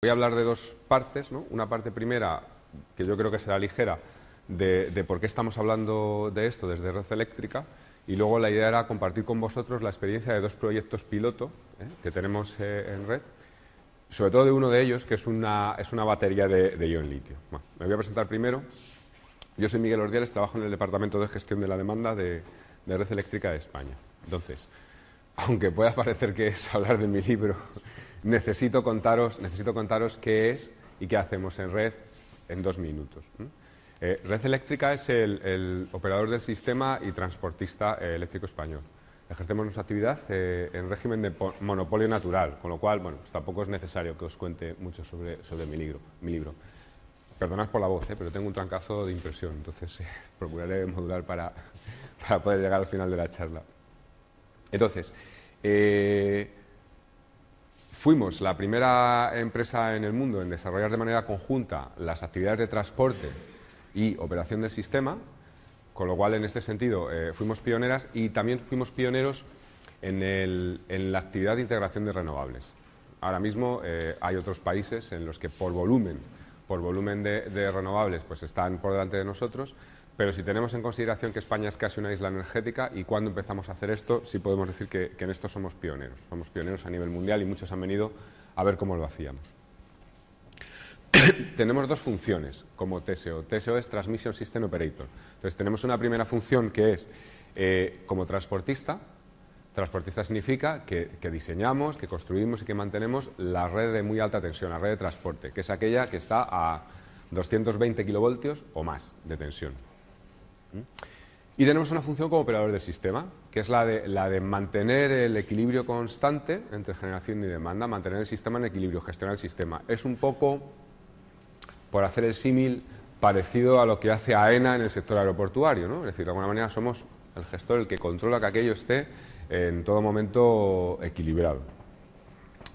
Voy a hablar de dos partes, ¿no? Una parte primera, que yo creo que será ligera, de, por qué estamos hablando de esto desde Red Eléctrica, y luego la idea era compartir con vosotros la experiencia de dos proyectos piloto ¿eh? que tenemos eh, en Red, sobre todo de uno de ellos, que es una, es una batería de, ion litio. me voy a presentar primero. Yo soy Miguel Ordiales, trabajo en el Departamento de Gestión de la Demanda de, de Red Eléctrica de España. Entonces, aunque pueda parecer que es hablar de mi libro necesito contaros, necesito contaros qué es y qué hacemos en red en dos minutos. Eh, red Eléctrica es el, operador del sistema y transportista eh, eléctrico español. Ejercemos nuestra actividad eh, en régimen de monopolio natural, con lo cual, bueno, pues tampoco es necesario que os cuente mucho sobre, sobre mi, libro, mi libro. Perdonad por la voz, pero tengo un trancazo de impresión, entonces procuraré modular para, para poder llegar al final de la charla. Entonces, Fuimos la primera empresa en el mundo en desarrollar de manera conjunta las actividades de transporte y operación del sistema, con lo cual en este sentido eh, fuimos pioneras y también fuimos pioneros en, la actividad de integración de renovables. Ahora mismo eh, hay otros países en los que por volumen, por volumen de, de renovables, pues están por delante de nosotros pero si tenemos en consideración que España es casi una isla energética y cuando empezamos a hacer esto, sí podemos decir que, en esto somos pioneros. Somos pioneros a nivel mundial y muchos han venido a ver cómo lo hacíamos. tenemos dos funciones como TSO. TSO es Transmission System Operator. Entonces tenemos una primera función que es eh, como transportista. Transportista significa que, que, diseñamos, que construimos y que mantenemos la red de muy alta tensión, la red de transporte, que es aquella que está a 220 kilovoltios o más de tensión. Y tenemos una función como operador de sistema, que es la de, la de mantener el equilibrio constante entre generación y demanda, mantener el sistema en equilibrio, gestionar el sistema. Es un poco, por hacer el símil, parecido a lo que hace AENA en el sector aeroportuario, ¿no? Es decir, de alguna manera somos el gestor, el que controla que aquello esté en todo momento equilibrado.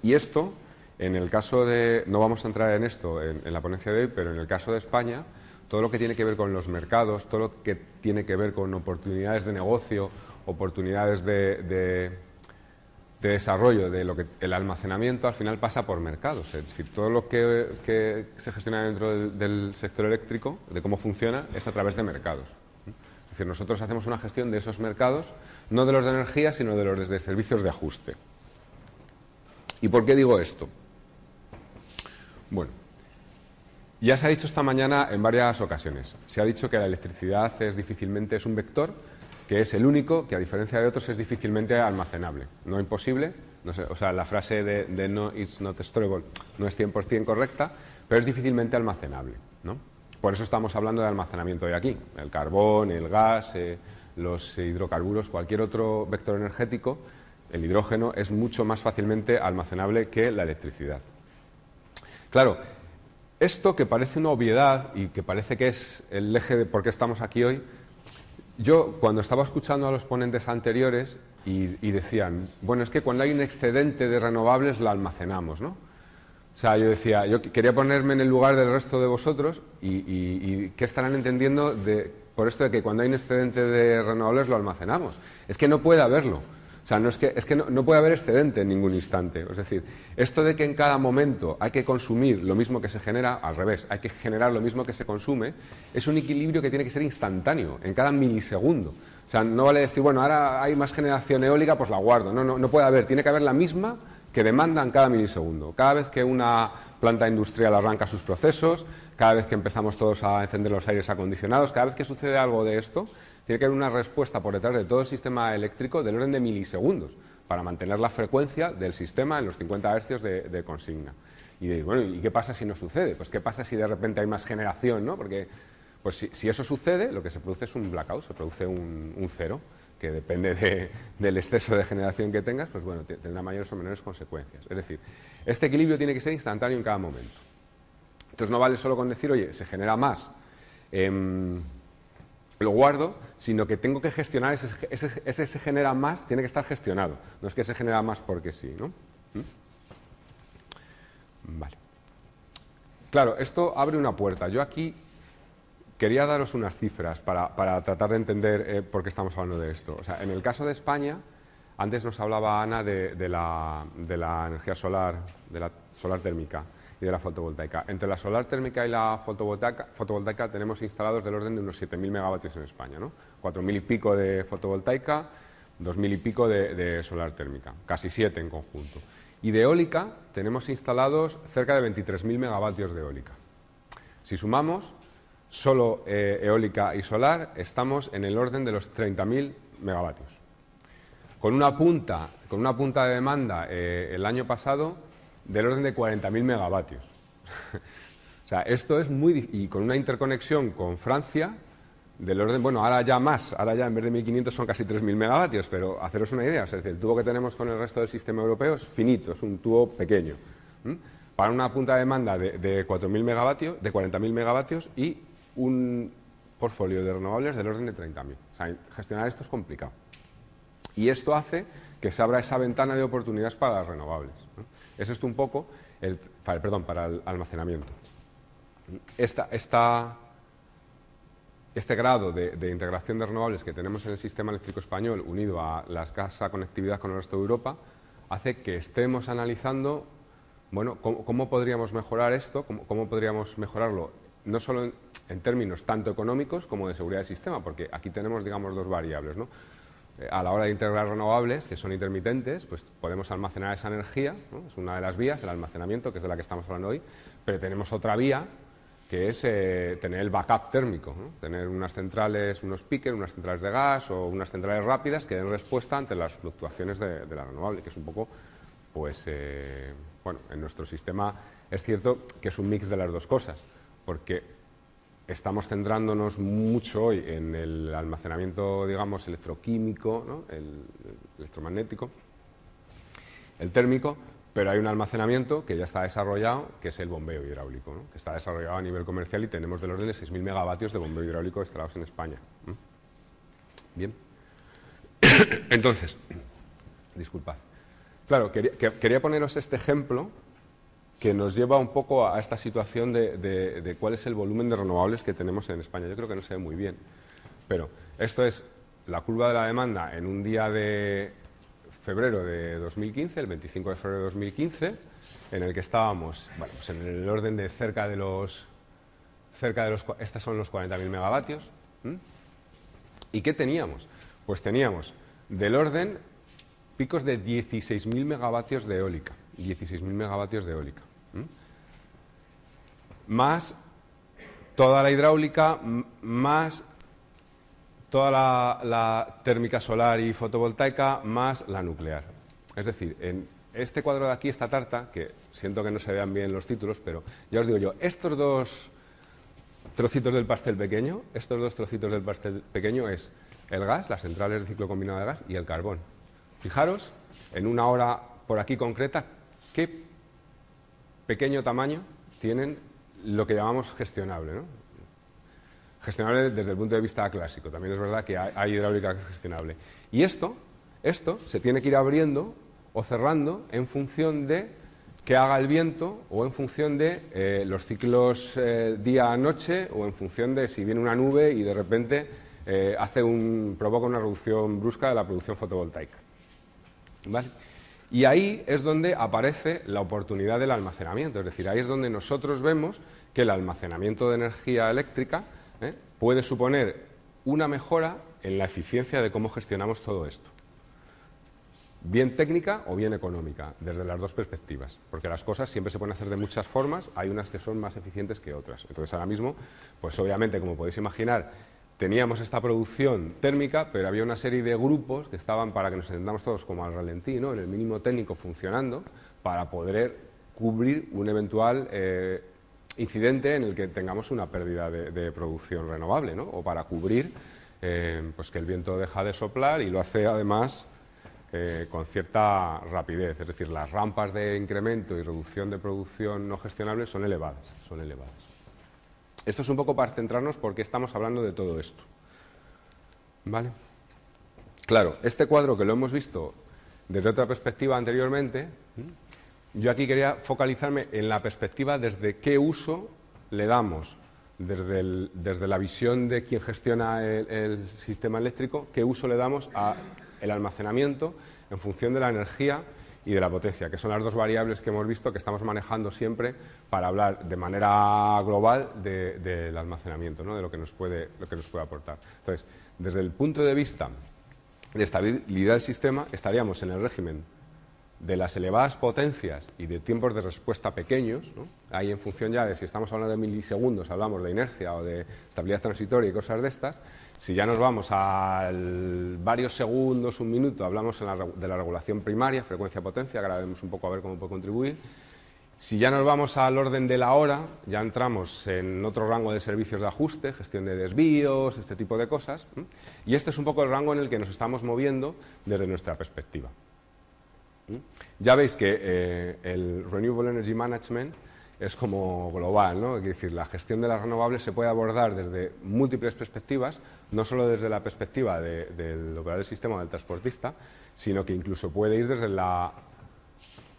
Y esto, en el caso de, no vamos a entrar en esto en la ponencia de hoy, pero en el caso de España, todo lo que tiene que ver con los mercados, todo lo que tiene que ver con oportunidades de negocio, oportunidades de, desarrollo, de lo que el almacenamiento al final pasa por mercados. Es decir, todo lo que, se gestiona dentro del, sector eléctrico, de cómo funciona, es a través de mercados. Es decir, nosotros hacemos una gestión de esos mercados, no de los de energía, sino de los de servicios de ajuste. ¿Y por qué digo esto? Bueno, ya se ha dicho esta mañana en varias ocasiones. Se ha dicho que la electricidad es difícilmente es un vector, que es el único que a diferencia de otros es difícilmente almacenable. No imposible, o sea, la frase de, no it's not storable no es 100% correcta, pero es difícilmente almacenable. ¿no? Por eso estamos hablando de almacenamiento hoy aquí. El carbón, el gas, eh, los hidrocarburos, cualquier otro vector energético, el hidrógeno es mucho más fácilmente almacenable que la electricidad. Claro, esto que parece una obviedad y que parece que es el eje de por qué estamos aquí hoy, yo cuando estaba escuchando a los ponentes anteriores y, decían, bueno, es que cuando hay un excedente de renovables lo almacenamos, ¿no? O sea, yo decía, yo quería ponerme en el lugar del resto de vosotros y, y qué estarán entendiendo por esto de que cuando hay un excedente de renovables lo almacenamos. Es que no puede haberlo. O sea, no es que, es que no, puede haber excedente en ningún instante. Es decir, esto de que en cada momento hay que consumir lo mismo que se genera, al revés, hay que generar lo mismo que se consume, es un equilibrio que tiene que ser instantáneo, en cada milisegundo. O sea, no vale decir, bueno, ahora hay más generación eólica, pues la guardo. No, no, no puede haber, tiene que haber la misma que demanda en cada milisegundo. Cada vez que una planta industrial arranca sus procesos, cada vez que empezamos todos a encender los aires acondicionados, cada vez que sucede algo de esto, tiene que haber una respuesta por detrás de todo el sistema eléctrico del orden de milisegundos para mantener la frecuencia del sistema en los 50 hercios de, consigna. Y bueno, ¿y qué pasa si no sucede? Pues qué pasa si de repente hay más generación, ¿no? Porque pues si, eso sucede, lo que se produce es un blackout, se produce un, cero, que depende del exceso de generación que tengas, pues bueno, tendrá mayores o menores consecuencias. Es decir, este equilibrio tiene que ser instantáneo en cada momento. Entonces no vale solo con decir, oye, se genera más. Em, lo guardo, sino que tengo que gestionar, ese, ese, se genera más, tiene que estar gestionado. No es que se genera más porque sí, ¿no? ¿Mm? Vale. Claro, esto abre una puerta. Yo aquí quería daros unas cifras para, tratar de entender eh, por qué estamos hablando de esto. O sea, en el caso de España, antes nos hablaba Ana de, la, de la energía solar, de la solar térmica. De la fotovoltaica. Entre la solar térmica y la fotovoltaica, fotovoltaica tenemos instalados del orden de unos 7.000 megavatios en España, ¿no? 4.000 y pico de fotovoltaica, 2.000 y pico de, solar térmica, casi 7 en conjunto. Y de eólica tenemos instalados cerca de 23.000 megavatios de eólica. Si sumamos solo eh, eólica y solar, estamos en el orden de los 30.000 megavatios. Con una punta, con una punta de demanda eh, el año pasado del orden de 40.000 megavatios. o sea, esto es muy... y con una interconexión con Francia del orden, bueno, ahora ya más, ahora ya en vez de 1.500 son casi 3.000 megavatios, pero haceros una idea, es decir, el tubo que tenemos con el resto del sistema europeo es finito, es un tubo pequeño. Para una punta de demanda de, de 4.000 megavatios, de 40.000 megavatios y un portfolio de renovables del orden de 30.000. O sea, gestionar esto es complicado. Y esto hace que se abra esa ventana de oportunidades para las renovables. Es esto un poco, el, perdón, para el almacenamiento. Esta, este grado de, integración de renovables que tenemos en el sistema eléctrico español, unido a la escasa conectividad con el resto de Europa, hace que estemos analizando bueno, cómo, podríamos mejorar esto, cómo, podríamos mejorarlo, no solo en, términos tanto económicos como de seguridad del sistema, porque aquí tenemos, digamos, dos variables. ¿no? Eh, a la hora de integrar renovables, que son intermitentes, pues podemos almacenar esa energía, es una de las vías, el almacenamiento, que es de la que estamos hablando hoy, pero tenemos otra vía, que es eh, tener el backup térmico, tener unas centrales, unos piques, unas centrales de gas o unas centrales rápidas que den respuesta ante las fluctuaciones de, la renovable, que es un poco, pues, eh, bueno, en nuestro sistema es cierto que es un mix de las dos cosas, porque estamos centrándonos mucho hoy en el almacenamiento, digamos, electroquímico, el, electromagnético, el térmico, pero hay un almacenamiento que ya está desarrollado, que es el bombeo hidráulico, que está desarrollado a nivel comercial y tenemos del orden de 6.000 megavatios de bombeo hidráulico instalados en España. Bien. Entonces, disculpad. Claro, quería poneros este ejemplo que nos lleva un poco a esta situación de, cuál es el volumen de renovables que tenemos en España. Yo creo que no se ve muy bien, pero esto es la curva de la demanda en un día de febrero de 2015, el 25 de febrero de 2015, en el que estábamos bueno, pues en el orden de cerca de los... Cerca de los estos son los 40.000 megavatios. ¿Y qué teníamos? Pues teníamos del orden picos de 16.000 megavatios de eólica. 16.000 megavatios de eólica más toda la hidráulica, más toda la, térmica solar y fotovoltaica, más la nuclear. Es decir, en este cuadro de aquí, esta tarta, que siento que no se vean bien los títulos, pero ya os digo yo, estos dos trocitos del pastel pequeño, estos dos trocitos del pastel pequeño es el gas, las centrales de ciclo combinado de gas y el carbón. Fijaros, en una hora por aquí concreta, qué pequeño tamaño tienen lo que llamamos gestionable. ¿no? Gestionable desde el punto de vista clásico. También es verdad que hay, hidráulica gestionable. Y esto, esto se tiene que ir abriendo o cerrando en función de que haga el viento o en función de eh, los ciclos eh, día-noche o en función de si viene una nube y de repente eh, hace un, provoca una reducción brusca de la producción fotovoltaica. ¿Vale? Y ahí es donde aparece la oportunidad del almacenamiento, es decir, ahí es donde nosotros vemos que el almacenamiento de energía eléctrica ¿eh? puede suponer una mejora en la eficiencia de cómo gestionamos todo esto. Bien técnica o bien económica, desde las dos perspectivas, porque las cosas siempre se pueden hacer de muchas formas, hay unas que son más eficientes que otras. Entonces ahora mismo, pues obviamente, como podéis imaginar, teníamos esta producción térmica, pero había una serie de grupos que estaban, para que nos entendamos todos como al ralentí, en el mínimo técnico funcionando, para poder cubrir un eventual eh, incidente en el que tengamos una pérdida de, producción renovable, ¿no? o para cubrir eh, pues que el viento deja de soplar y lo hace además eh, con cierta rapidez, es decir, las rampas de incremento y reducción de producción no gestionable son elevadas, son elevadas. Esto es un poco para centrarnos porque estamos hablando de todo esto. ¿Vale? Claro, este cuadro que lo hemos visto desde otra perspectiva anteriormente, yo aquí quería focalizarme en la perspectiva desde qué uso le damos, desde, desde la visión de quien gestiona el, sistema eléctrico, qué uso le damos al almacenamiento en función de la energía y de la potencia, que son las dos variables que hemos visto que estamos manejando siempre para hablar de manera global del almacenamiento, ¿no? de lo que, nos puede, lo que nos puede aportar. Entonces, desde el punto de vista de estabilidad del sistema, estaríamos en el régimen de las elevadas potencias y de tiempos de respuesta pequeños, ahí en función ya de si estamos hablando de milisegundos, hablamos de inercia o de estabilidad transitoria y cosas de estas, si ya nos vamos a varios segundos, un minuto, hablamos de la regulación primaria, frecuencia-potencia, ahora vemos un poco a ver cómo puede contribuir. Si ya nos vamos al orden de la hora, ya entramos en otro rango de servicios de ajuste, gestión de desvíos, este tipo de cosas. Y este es un poco el rango en el que nos estamos moviendo desde nuestra perspectiva. Ya veis que eh, el Renewable Energy Management es como global, ¿no? Es decir, la gestión de las renovables se puede abordar desde múltiples perspectivas, no solo desde la perspectiva del operador del sistema del transportista, sino que incluso puede ir desde la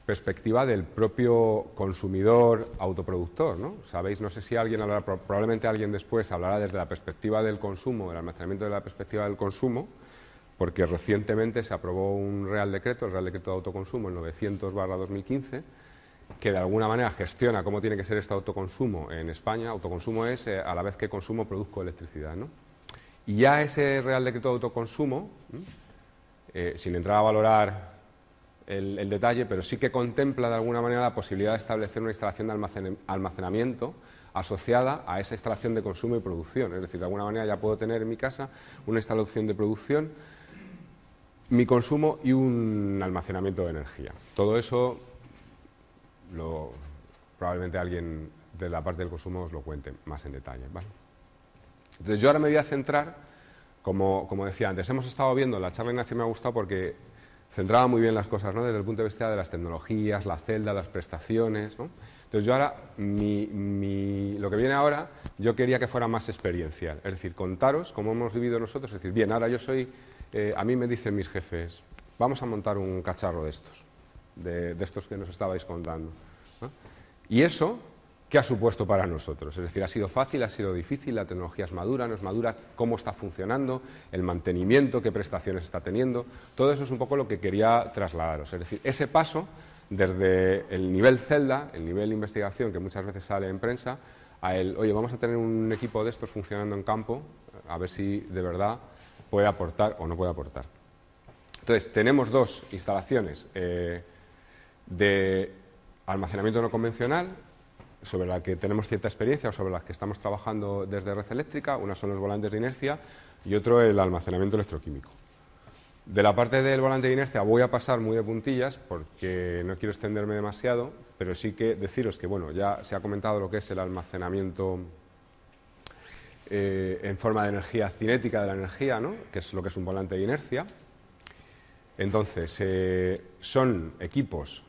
perspectiva del propio consumidor autoproductor, ¿no? Sabéis, no sé si alguien hablará, probablemente alguien después hablará desde la perspectiva del consumo, del almacenamiento de la perspectiva del consumo, porque recientemente se aprobó un Real Decreto, el Real Decreto de Autoconsumo, el 900-2015, que de alguna manera gestiona cómo tiene que ser este autoconsumo en España. Autoconsumo es eh, a la vez que consumo produzco electricidad. ¿no? Y ya ese Real Decreto de Autoconsumo, eh, sin entrar a valorar el, detalle, pero sí que contempla de alguna manera la posibilidad de establecer una instalación de almacenamiento asociada a esa instalación de consumo y producción. Es decir, de alguna manera ya puedo tener en mi casa una instalación de producción mi consumo y un almacenamiento de energía. Todo eso lo, probablemente alguien de la parte del consumo os lo cuente más en detalle. Entonces yo ahora me voy a centrar, como, como, decía antes, hemos estado viendo, la charla Ignacio me ha gustado porque centraba muy bien las cosas, ¿no? desde el punto de vista de las tecnologías, la celda, las prestaciones. ¿no? Entonces yo ahora, mi, lo que viene ahora, yo quería que fuera más experiencial, es decir, contaros cómo hemos vivido nosotros, es decir, bien, ahora yo soy eh, a mí me dicen mis jefes, vamos a montar un cacharro de estos, de, estos que nos estabais contando. Y eso, ¿qué ha supuesto para nosotros? Es decir, ha sido fácil, ha sido difícil, la tecnología es madura, no es madura, cómo está funcionando, el mantenimiento, qué prestaciones está teniendo. Todo eso es un poco lo que quería trasladaros. Es decir, ese paso desde el nivel celda, el nivel de investigación que muchas veces sale en prensa, a el, oye, vamos a tener un equipo de estos funcionando en campo, a ver si de verdad puede aportar o no puede aportar. Entonces, tenemos dos instalaciones eh, de almacenamiento no convencional sobre las que tenemos cierta experiencia o sobre las que estamos trabajando desde red eléctrica. Una son los volantes de inercia y otro el almacenamiento electroquímico. De la parte del volante de inercia voy a pasar muy de puntillas porque no quiero extenderme demasiado, pero sí que deciros que bueno, ya se ha comentado lo que es el almacenamiento eh, en forma de energía cinética de la energía, ¿no? que es lo que es un volante de inercia. Entonces, eh, son equipos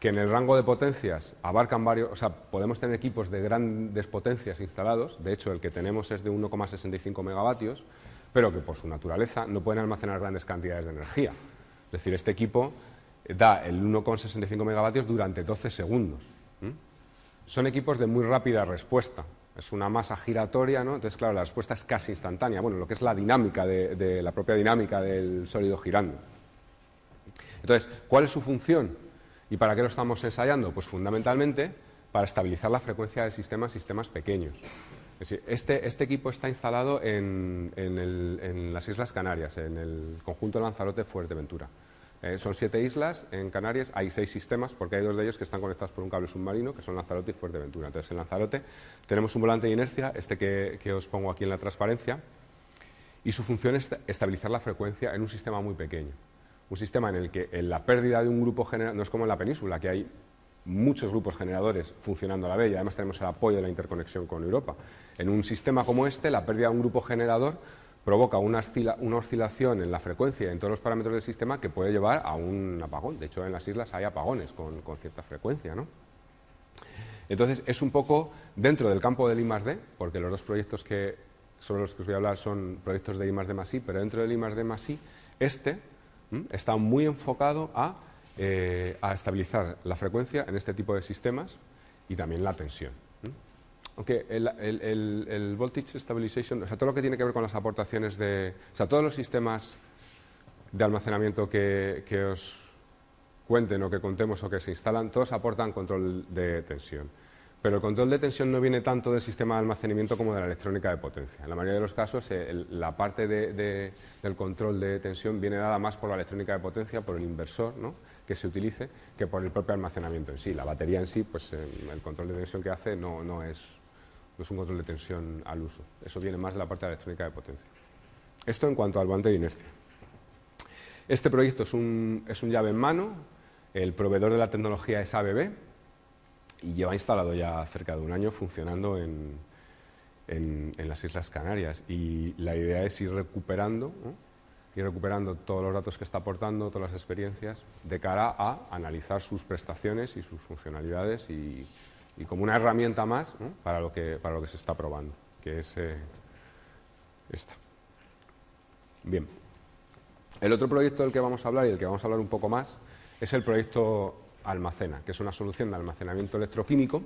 que en el rango de potencias abarcan varios, o sea, podemos tener equipos de grandes potencias instalados, de hecho el que tenemos es de 1,65 megavatios, pero que por su naturaleza no pueden almacenar grandes cantidades de energía. Es decir, este equipo da el 1,65 megavatios durante 12 segundos. Son equipos de muy rápida respuesta, es una masa giratoria, ¿no? Entonces, claro, la respuesta es casi instantánea. Bueno, lo que es la dinámica de, la propia dinámica del sólido girando. Entonces, ¿cuál es su función y para qué lo estamos ensayando? Pues fundamentalmente para estabilizar la frecuencia del sistema en sistemas pequeños. Es decir, este, este equipo está instalado en, las Islas Canarias, en el conjunto Lanzarote-Fuerteventura. Eh, son siete islas en Canarias, hay seis sistemas, porque hay dos de ellos que están conectados por un cable submarino, que son Lanzarote y Fuerteventura. Entonces, en Lanzarote tenemos un volante de inercia, este que, os pongo aquí en la transparencia, y su función es estabilizar la frecuencia en un sistema muy pequeño. Un sistema en el que en la pérdida de un grupo generador, no es como en la península, que hay muchos grupos generadores funcionando a la vez y además tenemos el apoyo de la interconexión con Europa. En un sistema como este, la pérdida de un grupo generador provoca una, oscilación en la frecuencia en todos los parámetros del sistema que puede llevar a un apagón. De hecho, en las islas hay apagones con, cierta frecuencia. ¿no? Entonces, es un poco dentro del campo del I+.D., porque los dos proyectos que, sobre los que os voy a hablar son proyectos de I+.D. pero dentro del I+.D. este está muy enfocado a, eh, a estabilizar la frecuencia en este tipo de sistemas y también la tensión. Aunque el, voltage stabilization, o sea, todo lo que tiene que ver con las aportaciones de, o sea, todos los sistemas de almacenamiento que, os cuenten o que contemos o que se instalan, todos aportan control de tensión. Pero el control de tensión no viene tanto del sistema de almacenamiento como de la electrónica de potencia. En la mayoría de los casos, eh, la parte del control de tensión viene dada más por la electrónica de potencia, por el inversor que se utilice, que por el propio almacenamiento en sí. La batería en sí, pues eh, el control de tensión que hace no, es, un control de tensión al uso. Eso viene más de la parte de la electrónica de potencia. Esto en cuanto al volante de inercia. Este proyecto es un, es un llave en mano. El proveedor de la tecnología es ABB y lleva instalado ya cerca de un año funcionando en, en, las Islas Canarias. Y la idea es ir recuperando, ir recuperando todos los datos que está aportando, todas las experiencias, de cara a analizar sus prestaciones y sus funcionalidades y, como una herramienta más para, lo que, para lo que se está probando, que es eh, esta. Bien. El otro proyecto del que vamos a hablar y del que vamos a hablar un poco más es el proyecto Almacena, que es una solución de almacenamiento electroquímico.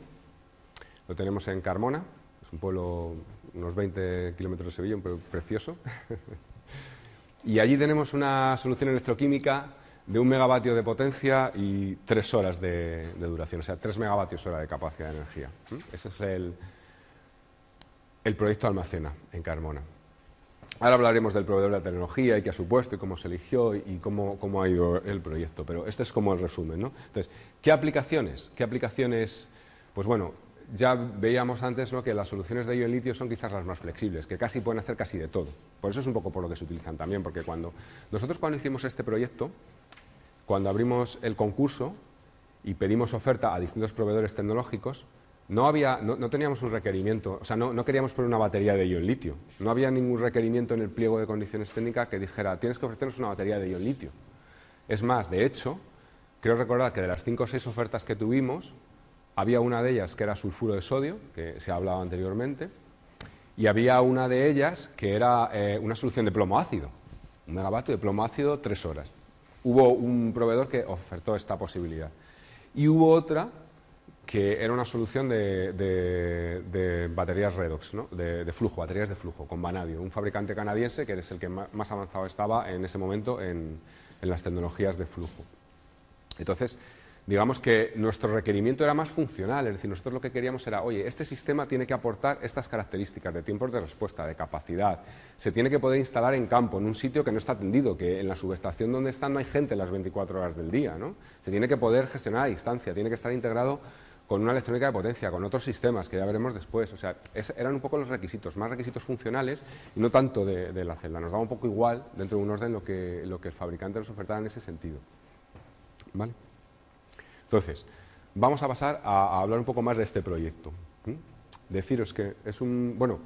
Lo tenemos en Carmona, es un pueblo unos 20 kilómetros de Sevilla, un pueblo precioso. y allí tenemos una solución electroquímica de un megavatio de potencia y tres horas de, duración, o sea, tres megavatios hora de capacidad de energía. Ese es el, el proyecto Almacena en Carmona. Ahora hablaremos del proveedor de la tecnología y qué ha supuesto y cómo se eligió y cómo, ha ido el proyecto, pero este es como el resumen. ¿no? Entonces, ¿qué aplicaciones? ¿Qué aplicaciones? Pues bueno, ya veíamos antes ¿no? que las soluciones de ion litio son quizás las más flexibles, que casi pueden hacer casi de todo. Por eso es un poco por lo que se utilizan también, porque cuando nosotros cuando hicimos este proyecto, cuando abrimos el concurso y pedimos oferta a distintos proveedores tecnológicos, no, teníamos un requerimiento, o sea, no, queríamos poner una batería de ion litio. No había ningún requerimiento en el pliego de condiciones técnicas que dijera, tienes que ofrecernos una batería de ion litio. Es más, de hecho, creo recordar que de las cinco o seis ofertas que tuvimos, había una de ellas que era sulfuro de sodio, que se ha hablado anteriormente, y había una de ellas que era eh, una solución de plomo ácido, un megavatio de plomo ácido, tres horas. Hubo un proveedor que ofertó esta posibilidad. Y hubo otra que era una solución de, baterías redox, de, flujo, baterías de flujo, con Vanadio, un fabricante canadiense que es el que más avanzado estaba en ese momento en, las tecnologías de flujo. Entonces, digamos que nuestro requerimiento era más funcional, es decir, nosotros lo que queríamos era, oye, este sistema tiene que aportar estas características de tiempos de respuesta, de capacidad, se tiene que poder instalar en campo, en un sitio que no está atendido, que en la subestación donde están no hay gente las 24 horas del día, ¿no? Se tiene que poder gestionar a distancia, tiene que estar integrado con una electrónica de potencia, con otros sistemas que ya veremos después. O sea, eran un poco los requisitos, más requisitos funcionales y no tanto de, la celda. Nos daba un poco igual dentro de un orden lo que, lo que el fabricante nos ofertaba en ese sentido. ¿Vale? Entonces, vamos a pasar a, hablar un poco más de este proyecto. Deciros que es un. Bueno,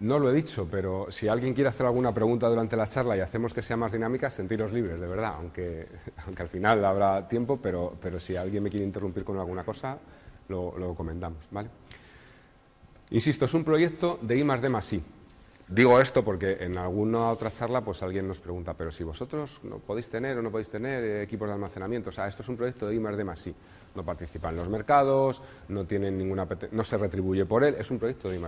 no lo he dicho, pero si alguien quiere hacer alguna pregunta durante la charla y hacemos que sea más dinámica, sentiros libres, de verdad, aunque, aunque al final habrá tiempo, pero, pero si alguien me quiere interrumpir con alguna cosa, lo, comentamos. ¿vale? Insisto, es un proyecto de I más D I. Digo esto porque en alguna otra charla pues alguien nos pregunta, pero si vosotros no podéis tener o no podéis tener eh, equipos de almacenamiento, o sea, esto es un proyecto de I. No participa en los mercados, no, tienen ninguna, no se retribuye por él, es un proyecto de I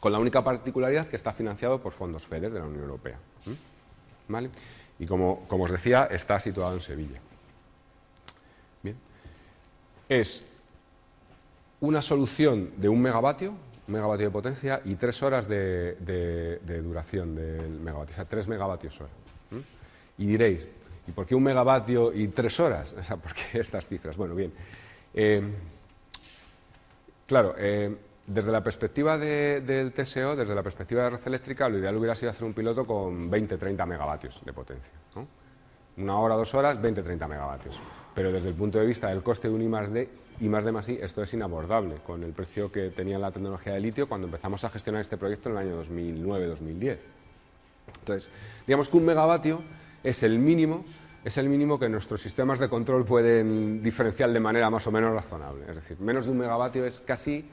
con la única particularidad que está financiado por fondos FEDER de la Unión Europea. ¿Vale? Y como, os decía, está situado en Sevilla. Bien. Es una solución de un megavatio, un megavatio de potencia y tres horas de, duración del megavatio, o sea, tres megavatios hora. Y diréis, ¿y por qué un megavatio y tres horas? O sea, ¿por qué estas cifras? Bueno, bien. Eh, claro, eh, desde la perspectiva del TSO, desde la perspectiva de red eléctrica, lo ideal hubiera sido hacer un piloto con 20-30 megavatios de potencia. Una hora, dos horas, 20-30 megavatios. Pero desde el punto de vista del coste de un I más D, I más D más esto es inabordable con el precio que tenía la tecnología de litio cuando empezamos a gestionar este proyecto en el año 2009-2010. Entonces, digamos que un megavatio es el mínimo es el mínimo que nuestros sistemas de control pueden diferenciar de manera más o menos razonable. Es decir, menos de un megavatio es casi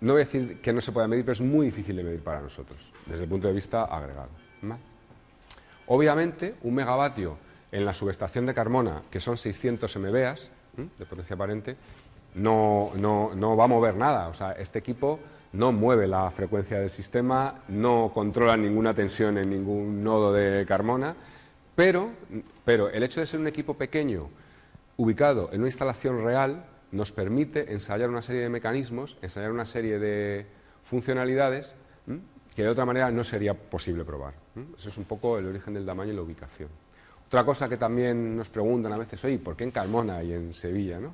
no voy a decir que no se pueda medir, pero es muy difícil de medir para nosotros, desde el punto de vista agregado. Obviamente, un megavatio en la subestación de Carmona, que son 600 MVAs de potencia aparente, no, no, va a mover nada. O sea, este equipo no mueve la frecuencia del sistema, no controla ninguna tensión en ningún nodo de Carmona, Pero, pero el hecho de ser un equipo pequeño ubicado en una instalación real nos permite ensayar una serie de mecanismos, ensayar una serie de funcionalidades que de otra manera no sería posible probar. Eso es un poco el origen del tamaño y la ubicación. Otra cosa que también nos preguntan a veces, oye, ¿por qué en Carmona y en Sevilla? ¿no?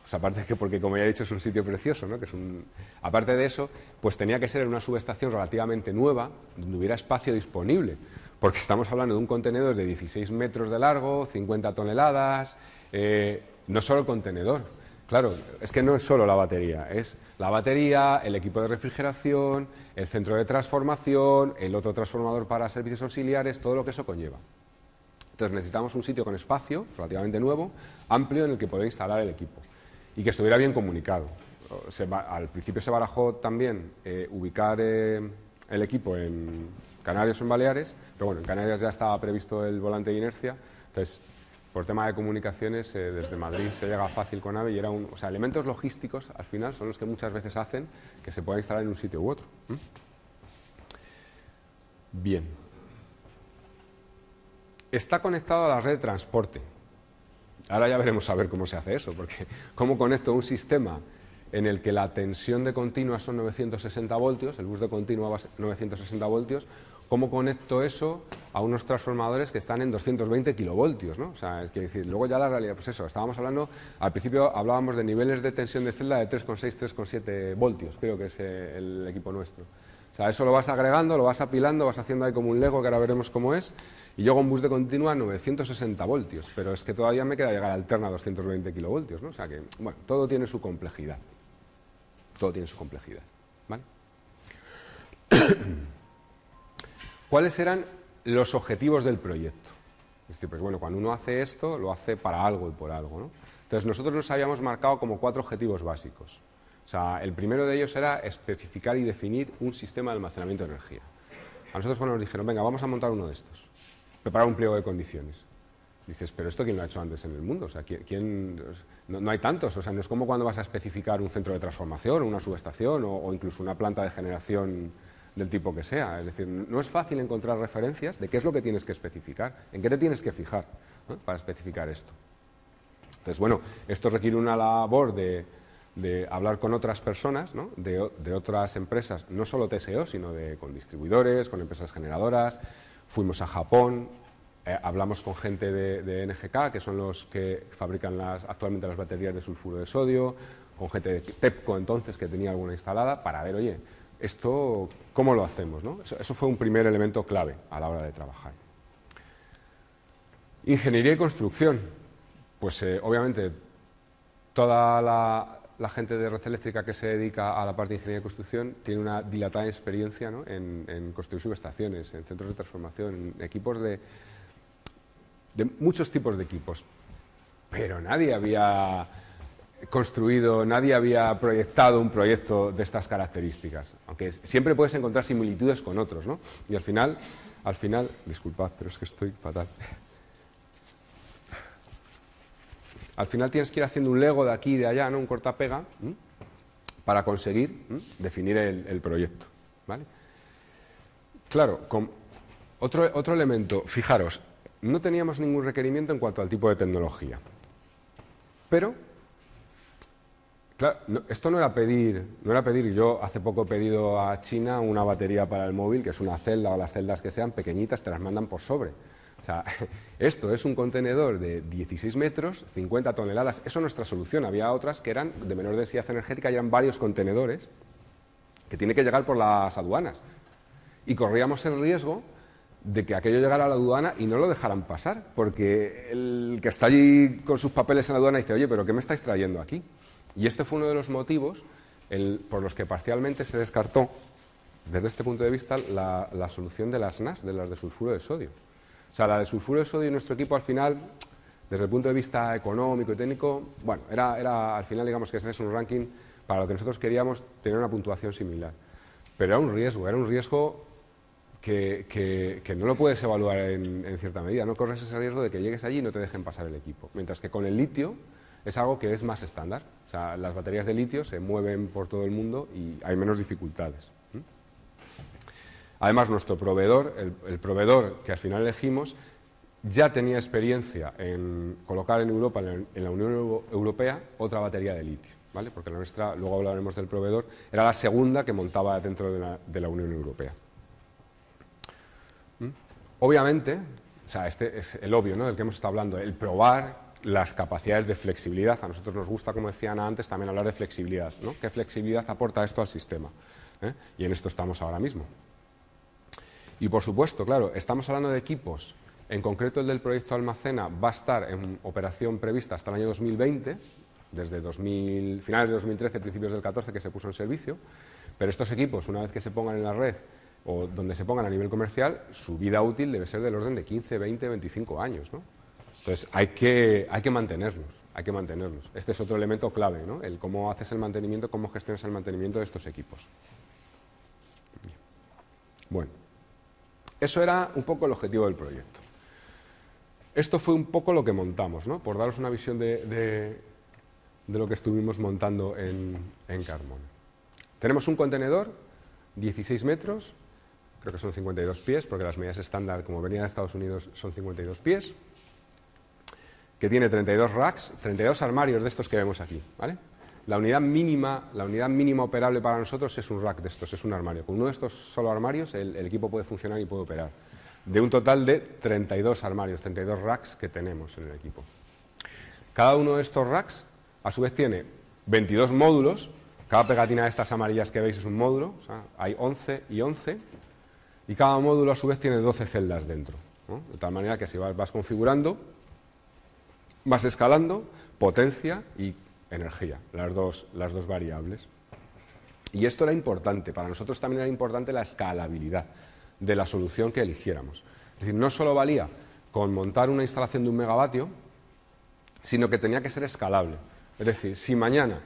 Pues aparte de que, porque como ya he dicho, es un sitio precioso, ¿no? que es un... aparte de eso, pues tenía que ser en una subestación relativamente nueva, donde hubiera espacio disponible, porque estamos hablando de un contenedor de 16 metros de largo, 50 toneladas, eh, no solo el contenedor, Claro, es que no es solo la batería, es la batería, el equipo de refrigeración, el centro de transformación, el otro transformador para servicios auxiliares, todo lo que eso conlleva. Entonces necesitamos un sitio con espacio relativamente nuevo, amplio, en el que poder instalar el equipo y que estuviera bien comunicado. al principio se barajó también eh, ubicar eh, el equipo en Canarias o en Baleares, pero bueno, en Canarias ya estaba previsto el volante de inercia, entonces por tema de comunicaciones, eh, desde Madrid se llega fácil con AVE y era un... O sea, elementos logísticos al final son los que muchas veces hacen que se pueda instalar en un sitio u otro. Bien. Está conectado a la red de transporte. Ahora ya veremos a ver cómo se hace eso, porque cómo conecto un sistema en el que la tensión de continua son 960 voltios, el bus de continua va a 960 voltios, ¿Cómo conecto eso a unos transformadores que están en 220 kilovoltios? ¿no? O sea, es que decir, luego ya la realidad, pues eso, estábamos hablando, al principio hablábamos de niveles de tensión de celda de 3,6, 3,7 voltios, creo que es eh, el equipo nuestro. O sea, eso lo vas agregando, lo vas apilando, vas haciendo ahí como un Lego, que ahora veremos cómo es, y llego a un bus de continua 960 voltios, pero es que todavía me queda llegar alterna a 220 kilovoltios, ¿no? O sea que, bueno, todo tiene su complejidad. Todo tiene su complejidad, ¿vale? ¿Cuáles eran los objetivos del proyecto? Es decir, pues bueno, cuando uno hace esto, lo hace para algo y por algo. ¿no? Entonces, nosotros nos habíamos marcado como cuatro objetivos básicos. O sea, el primero de ellos era especificar y definir un sistema de almacenamiento de energía. A nosotros cuando nos dijeron, venga, vamos a montar uno de estos, preparar un pliego de condiciones. Dices, pero esto quién lo ha hecho antes en el mundo? O sea, ¿quién, no, hay tantos. O sea, no es como cuando vas a especificar un centro de transformación, una subestación o incluso una planta de generación del tipo que sea. Es decir, no es fácil encontrar referencias de qué es lo que tienes que especificar, en qué te tienes que fijar para especificar esto. Entonces, bueno, esto requiere una labor de, hablar con otras personas, de, otras empresas, no solo TSO, sino de, con distribuidores, con empresas generadoras. Fuimos a Japón, eh, hablamos con gente de, de, NGK, que son los que fabrican las, actualmente las baterías de sulfuro de sodio, con gente de TEPCO entonces, que tenía alguna instalada, para ver, oye, esto, ¿cómo lo hacemos? Eso, fue un primer elemento clave a la hora de trabajar. Ingeniería y construcción. Pues eh, obviamente toda la, gente de red eléctrica que se dedica a la parte de ingeniería y construcción tiene una dilatada experiencia en, construir subestaciones, en centros de transformación, en equipos de, de muchos tipos de equipos. Pero nadie había construido, nadie había proyectado un proyecto de estas características, aunque siempre puedes encontrar similitudes con otros, ¿no? Y al final, al final, disculpad, pero es que estoy fatal. Al final tienes que ir haciendo un lego de aquí y de allá, ¿no? Un cortapega, para conseguir definir el, proyecto, ¿vale? Claro, otro, otro elemento, fijaros, no teníamos ningún requerimiento en cuanto al tipo de tecnología, pero Claro, esto no era pedir, no era pedir, yo hace poco he pedido a China una batería para el móvil, que es una celda o las celdas que sean pequeñitas, te las mandan por sobre. O sea, esto es un contenedor de 16 metros, 50 toneladas, eso es nuestra solución. Había otras que eran de menor densidad energética y eran varios contenedores que tiene que llegar por las aduanas. Y corríamos el riesgo de que aquello llegara a la aduana y no lo dejaran pasar, porque el que está allí con sus papeles en la aduana dice, oye, pero ¿qué me estáis trayendo aquí? Y este fue uno de los motivos por los que parcialmente se descartó, desde este punto de vista, la, solución de las NAS, de las de sulfuro de sodio. O sea, la de sulfuro de sodio y nuestro equipo al final, desde el punto de vista económico y técnico, bueno, era, era al final, digamos que ese es un ranking para lo que nosotros queríamos tener una puntuación similar. Pero era un riesgo, era un riesgo que, que, no lo puedes evaluar en, en, cierta medida. No corres ese riesgo de que llegues allí y no te dejen pasar el equipo. Mientras que con el litio es algo que es más estándar. O sea, las baterías de litio se mueven por todo el mundo y hay menos dificultades. Además, nuestro proveedor, el, proveedor que al final elegimos, ya tenía experiencia en colocar en Europa, en la Unión Europea, otra batería de litio, ¿vale? porque la nuestra, luego hablaremos del proveedor, era la segunda que montaba dentro de la, Unión Europea. Obviamente, o sea, este es el obvio ¿no? del que hemos estado hablando, el probar las capacidades de flexibilidad. A nosotros nos gusta, como decía Ana antes, también hablar de flexibilidad. ¿no? ¿Qué flexibilidad aporta esto al sistema? ¿Eh? Y en esto estamos ahora mismo. Y por supuesto, claro, estamos hablando de equipos en concreto, el del proyecto Almacena va a estar en operación prevista hasta el año 2020, desde finales de 2013, principios del 14 que se puso en servicio, pero estos equipos, una vez que se pongan en la red o donde se pongan a nivel comercial, su vida útil debe ser del orden de 15, 20, 25 años. ¿no? Entonces, hay que, hay que mantenerlos, hay que mantenerlos. Este es otro elemento clave, ¿no? el cómo haces el mantenimiento, cómo gestionas el mantenimiento de estos equipos. Bueno, eso era un poco el objetivo del proyecto. Esto fue un poco lo que montamos, ¿no? por daros una visión de, lo que estuvimos montando en, en Carmona. Tenemos un contenedor, 16 metros, creo que son 52 pies, porque las medidas estándar, como venía de Estados Unidos, son 52 pies, que tiene 32 racks, 32 armarios de estos que vemos aquí. ¿vale? La unidad mínima, la unidad mínima operable para nosotros es un rack de estos, es un armario. Con uno de estos solo armarios el equipo puede funcionar y puede operar de un total de 32 armarios, 32 racks que tenemos en el equipo. Cada uno de estos racks, a su vez, tiene 22 módulos. Cada pegatina de estas amarillas que veis es un módulo, hay 11 y 11, y cada módulo a su vez tiene 12 celdas dentro. De tal manera que si vas, vas configurando, vas escalando potencia y energía, las dos, las dos variables. Y esto era importante, para nosotros también era importante la escalabilidad de la solución que eligiéramos. Es decir, no solo valía con montar una instalación de un megavatio, sino que tenía que ser escalable. Es decir, si mañana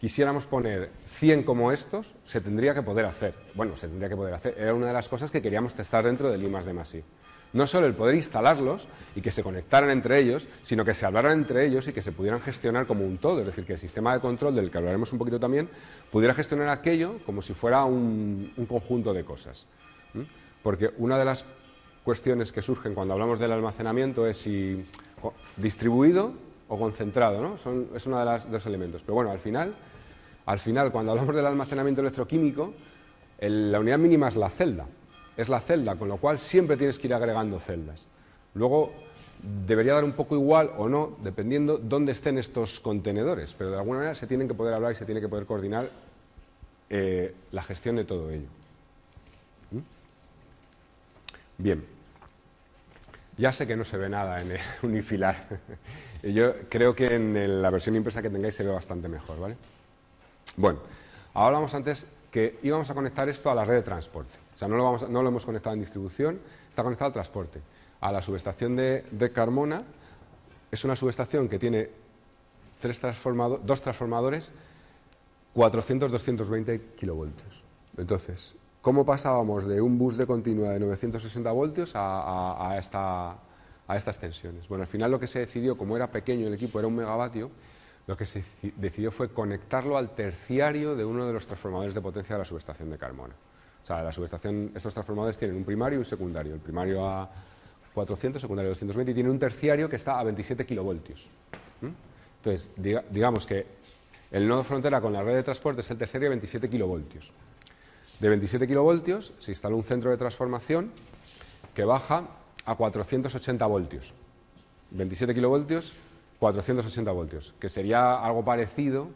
quisiéramos poner 100 como estos, se tendría que poder hacer. Bueno, se tendría que poder hacer. Era una de las cosas que queríamos testar dentro del I de Masí. No solo el poder instalarlos y que se conectaran entre ellos, sino que se hablaran entre ellos y que se pudieran gestionar como un todo. Es decir, que el sistema de control, del que hablaremos un poquito también, pudiera gestionar aquello como si fuera un, conjunto de cosas porque una de las cuestiones que surgen cuando hablamos del almacenamiento es si distribuido o concentrado, ¿no? es uno de, los elementos. Pero bueno, al final, al final, cuando hablamos del almacenamiento electroquímico, la unidad mínima es la celda, es la celda, con lo cual siempre tienes que ir agregando celdas. Luego, debería dar un poco igual o no, dependiendo dónde estén estos contenedores, pero de alguna manera se tienen que poder hablar y se tiene que poder coordinar eh, la gestión de todo ello. Bien. Ya sé que no se ve nada en el unifilar. Yo creo que en la versión impresa que tengáis se ve bastante mejor, ¿vale? Bueno, ahora hablamos antes que íbamos a conectar esto a la red de transporte. O sea, no lo, hemos conectado en distribución, está conectado al transporte. A la subestación de, Carmona es una subestación que tiene tres dos transformadores, 400-220 kilovoltios. Entonces, ¿Cómo pasábamos de un bus de continua de 960 voltios a, estas tensiones? Bueno, al final lo que se decidió, como era pequeño el equipo, era un megavatio, lo que se decidió fue conectarlo al terciario de uno de los transformadores de potencia de la subestación de Carmona. Sea, la subestación, estos transformadores tienen un primario y un secundario. El primario a 400, secundario a 220 y tiene un terciario que está a 27 kilovoltios. Entonces, digamos que el nodo frontera con la red de transporte es el terciario a 27 kilovoltios de 27 kilovoltios se instala un centro de transformación que baja a 480 voltios. 27 kilovoltios, 480 voltios, que sería algo parecido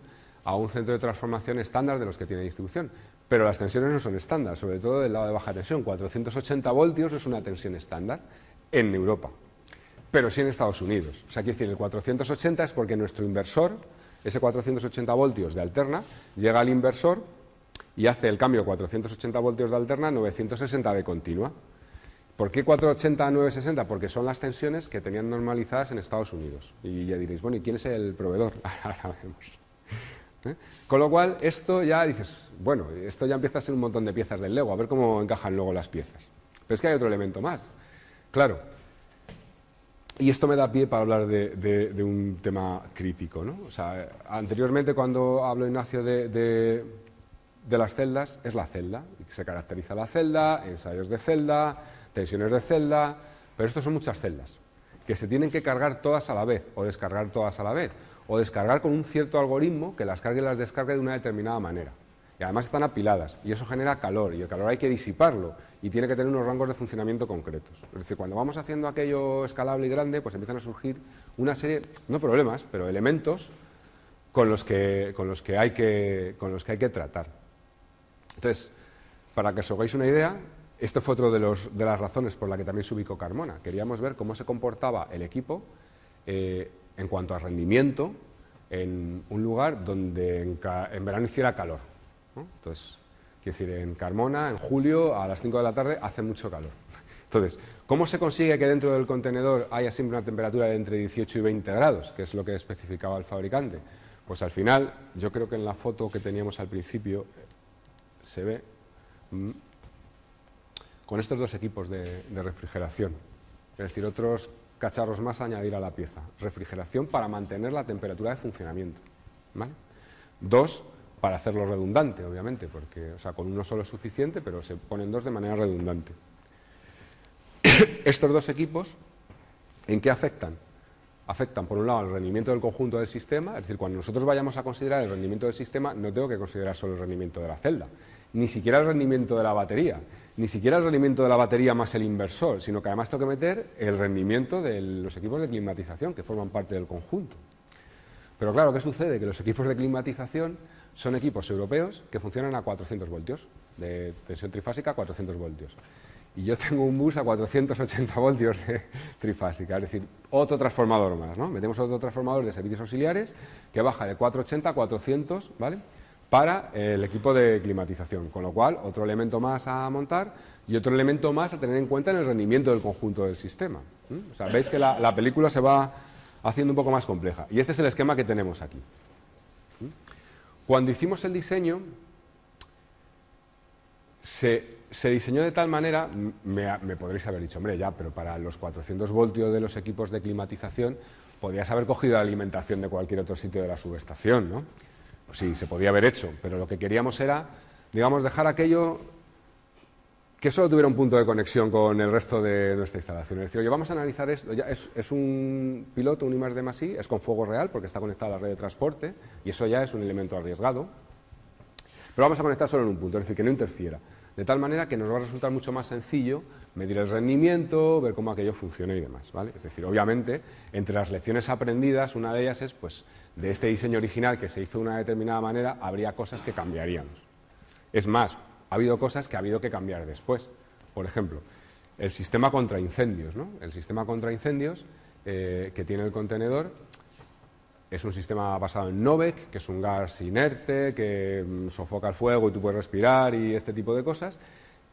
a un centro de transformación estándar de los que tiene distribución. Pero las tensiones no son estándar, sobre todo del lado de baja tensión. 480 voltios es una tensión estándar en Europa, pero sí en Estados Unidos. O sea, quiere decir, el 480 es porque nuestro inversor, ese 480 voltios de alterna, llega al inversor y hace el cambio 480 voltios de alterna 960 de continua. ¿Por qué 480 a 960? Porque son las tensiones que tenían normalizadas en Estados Unidos. Y ya diréis, bueno, ¿y quién es el proveedor? Ahora vemos. ¿Eh? Con lo cual, esto ya dices, bueno, esto ya empieza a ser un montón de piezas del Lego, a ver cómo encajan luego las piezas. Pero es que hay otro elemento más. Claro, y esto me da pie para hablar de, un tema crítico. ¿no? O sea, anteriormente, cuando hablo, Ignacio, de de las celdas es la celda. Se caracteriza la celda, ensayos de celda, tensiones de celda, pero estos son muchas celdas. que se tienen que cargar todas a la vez o descargar todas a la vez o descargar con un cierto algoritmo que las cargue y las descargue de una determinada manera. Y además están apiladas y eso genera calor y el calor hay que disiparlo y tiene que tener unos rangos de funcionamiento concretos. Es decir, cuando vamos haciendo aquello escalable y grande, pues empiezan a surgir una serie, no problemas, pero elementos con los que, con los que, hay, que, con los que hay que tratar. Entonces, para que os hagáis una idea, esto fue otro de, de, las razones por la que también se ubicó Carmona. Queríamos ver cómo se comportaba el equipo eh, en cuanto a rendimiento en un lugar donde en, verano hiciera calor. Entonces, quiero decir, en Carmona, en julio, a las 5 de la tarde, hace mucho calor. Entonces, ¿cómo se consigue que dentro del contenedor haya siempre una temperatura de entre 18 y 20 grados, que es lo que especificaba el fabricante? Pues al final, yo creo que en la foto que teníamos al principio se ve mm, con estos dos equipos de, de refrigeración. Es decir, otros cacharros más a añadir a la pieza. Refrigeración para mantener la temperatura de funcionamiento. Dos, para hacerlo redundante, obviamente, porque o sea, con uno solo es suficiente, pero se ponen dos de manera redundante. Estos dos equipos, ¿en qué afectan? Afectan, por un lado, al rendimiento del conjunto del sistema, es decir, cuando nosotros vayamos a considerar el rendimiento del sistema, no tengo que considerar solo el rendimiento de la celda, ni siquiera el rendimiento de la batería, ni siquiera el rendimiento de la batería más el inversor, sino que además tengo que meter el rendimiento de los equipos de climatización que forman parte del conjunto. Pero claro, ¿qué sucede? Que los equipos de climatización son equipos europeos que funcionan a 400 voltios, de tensión trifásica a 400 voltios. Y yo tengo un bus a 480 voltios de trifásica, es decir, otro transformador más, ¿no? Metemos otro transformador de servicios auxiliares que baja de 480 a 400, ¿vale? Para el equipo de climatización, con lo cual otro elemento más a montar y otro elemento más a tener en cuenta en el rendimiento del conjunto del sistema. O sea, veis que la, película se va haciendo un poco más compleja y este es el esquema que tenemos aquí. Cuando hicimos el diseño, se, diseñó de tal manera, me, me, podréis haber dicho, hombre, ya, pero para los 400 voltios de los equipos de climatización podrías haber cogido la alimentación de cualquier otro sitio de la subestación, ¿no? Pues sí, se podía haber hecho, pero lo que queríamos era, digamos, dejar aquello que solo tuviera un punto de conexión con el resto de nuestra instalación. Es decir, oye, vamos a analizar esto, ya es, un piloto, un I de más I, es con fuego real porque está conectado a la red de transporte y eso ya es un elemento arriesgado, pero vamos a conectar solo en un punto, es decir, que no interfiera, de tal manera que nos va a resultar mucho más sencillo medir el rendimiento, ver cómo aquello funciona y demás, ¿vale? Es decir, obviamente, entre las lecciones aprendidas, una de ellas es, pues, de este diseño original que se hizo de una determinada manera, habría cosas que cambiaríamos. Es más, ha habido cosas que ha habido que cambiar después. Por ejemplo, el sistema contra incendios. ¿no? El sistema contra incendios eh, que tiene el contenedor es un sistema basado en Novec, que es un gas inerte, que mm, sofoca el fuego y tú puedes respirar y este tipo de cosas.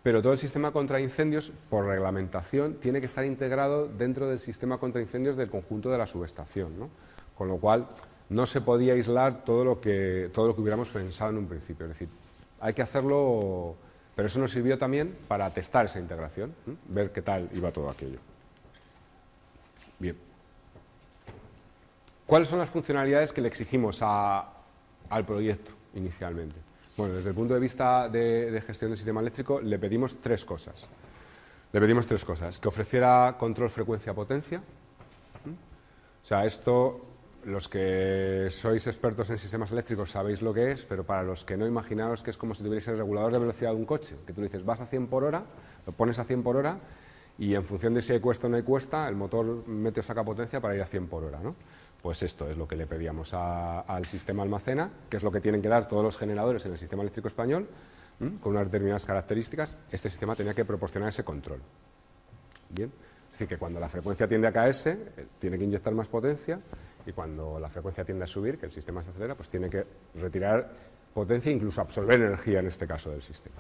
Pero todo el sistema contra incendios, por reglamentación, tiene que estar integrado dentro del sistema contra incendios del conjunto de la subestación. ¿no? Con lo cual, no se podía aislar todo lo que, todo lo que hubiéramos pensado en un principio. Es decir, hay que hacerlo, pero eso nos sirvió también para testar esa integración, ver qué tal iba todo aquello. Bien. ¿Cuáles son las funcionalidades que le exigimos al proyecto inicialmente? Bueno, desde el punto de vista de, de gestión del sistema eléctrico le pedimos tres cosas. Le pedimos tres cosas. Que ofreciera control frecuencia-potencia. O sea, esto los que sois expertos en sistemas eléctricos sabéis lo que es, pero para los que no, imaginaos que es como si tuvierais el regulador de velocidad de un coche, que tú dices vas a 100 por hora, lo pones a 100 por hora y en función de si hay cuesta o no hay cuesta, el motor mete o saca potencia para ir a 100 por hora. ¿no? Pues esto es lo que le pedíamos al sistema almacena, que es lo que tienen que dar todos los generadores en el sistema eléctrico español, con unas determinadas características, este sistema tenía que proporcionar ese control. Bien, es decir, que cuando la frecuencia tiende a caerse, eh, tiene que inyectar más potencia y cuando la frecuencia tiende a subir, que el sistema se acelera, pues tiene que retirar potencia e incluso absorber energía en este caso del sistema.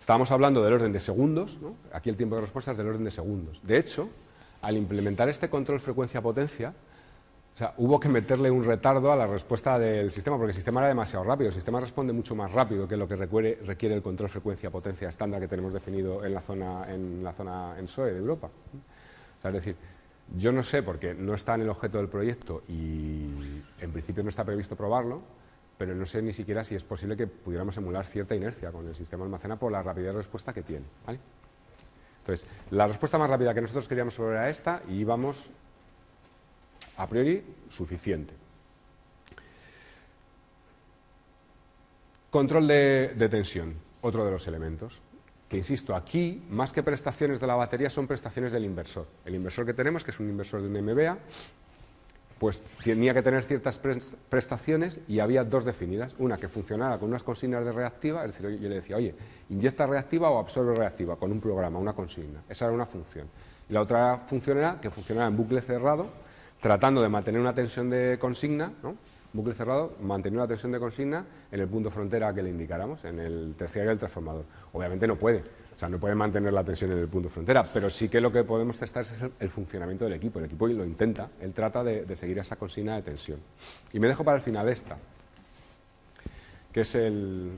Estábamos hablando del orden de segundos, aquí el tiempo de respuesta es del orden de segundos. De hecho, al implementar este control frecuencia-potencia, hubo que meterle un retardo a la respuesta del sistema, porque el sistema era demasiado rápido. El sistema responde mucho más rápido que lo que requiere, el control frecuencia-potencia estándar que tenemos definido en la zona en, la zona en SOE de Europa. es decir, yo no sé, porque no está en el objeto del proyecto y en principio no está previsto probarlo, pero no sé ni siquiera si es posible que pudiéramos emular cierta inercia con el sistema almacena por la rapidez de respuesta que tiene. Entonces, la respuesta más rápida que nosotros queríamos sobre era esta y íbamos a priori suficiente. Control de, tensión, otro de los elementos. Que insisto, aquí, más que prestaciones de la batería, son prestaciones del inversor. El inversor que tenemos, que es un inversor de un MBA, pues tenía que tener ciertas prestaciones y había dos definidas. Una que funcionara con unas consignas de reactiva, es decir, yo le decía, oye, inyecta reactiva o absorbe reactiva con un programa, una consigna. Esa era una función. Y la otra función era que funcionara en bucle cerrado, tratando de mantener una tensión de consigna, ¿no? Bucle cerrado, mantener una tensión de consigna en el punto frontera que le indicáramos, en el terciario del transformador. Obviamente no puede, o sea, no puede mantener la tensión en el punto frontera, pero sí que lo que podemos testar es el, funcionamiento del equipo. El equipo lo intenta, él trata de, seguir esa consigna de tensión. Y me dejo para el final esta, que es el,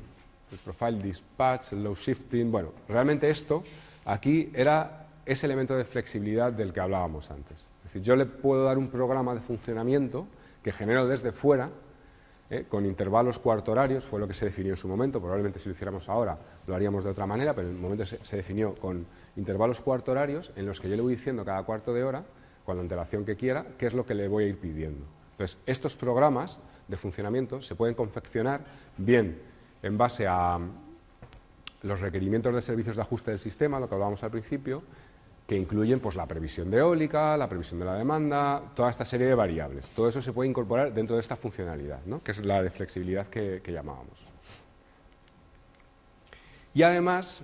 el profile dispatch, el low shifting. Bueno, realmente esto aquí era ese elemento de flexibilidad del que hablábamos antes. Es decir, yo le puedo dar un programa de funcionamiento que genero desde fuera, eh, con intervalos cuarto horarios, fue lo que se definió en su momento, probablemente si lo hiciéramos ahora lo haríamos de otra manera, pero en el momento se, se definió con intervalos cuarto horarios en los que yo le voy diciendo cada cuarto de hora, con la antelación que quiera, qué es lo que le voy a ir pidiendo. Entonces, estos programas de funcionamiento se pueden confeccionar bien en base a los requerimientos de servicios de ajuste del sistema, lo que hablábamos al principio, que incluyen pues, la previsión de eólica, la previsión de la demanda, toda esta serie de variables. Todo eso se puede incorporar dentro de esta funcionalidad, ¿no? que es la de flexibilidad que, llamábamos. Y además,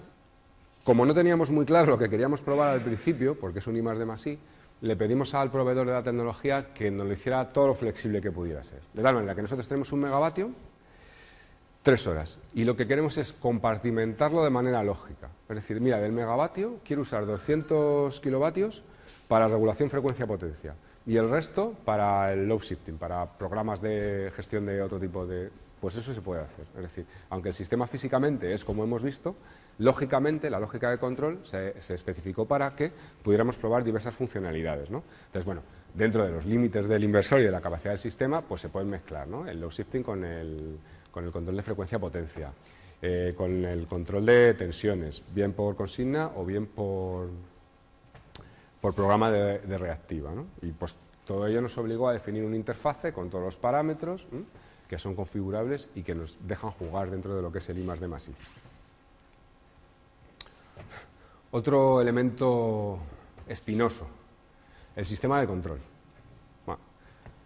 como no teníamos muy claro lo que queríamos probar al principio, porque es un I más I, le pedimos al proveedor de la tecnología que nos lo hiciera todo lo flexible que pudiera ser. De tal manera que nosotros tenemos un megavatio tres horas. Y lo que queremos es compartimentarlo de manera lógica. Es decir, mira, del megavatio quiero usar 200 kilovatios para regulación frecuencia-potencia y el resto para el low shifting, para programas de gestión de otro tipo de... Pues eso se puede hacer. Es decir, aunque el sistema físicamente es como hemos visto, lógicamente la lógica de control se, especificó para que pudiéramos probar diversas funcionalidades. ¿no? Entonces, bueno, dentro de los límites del inversor y de la capacidad del sistema, pues se pueden mezclar ¿no? el low shifting con el con el control de frecuencia-potencia, eh, con el control de tensiones, bien por consigna o bien por, por programa de, reactiva. Y pues todo ello nos obligó a definir una interfase con todos los parámetros que son configurables y que nos dejan jugar dentro de lo que es el I más D más I. Otro elemento espinoso, el sistema de control.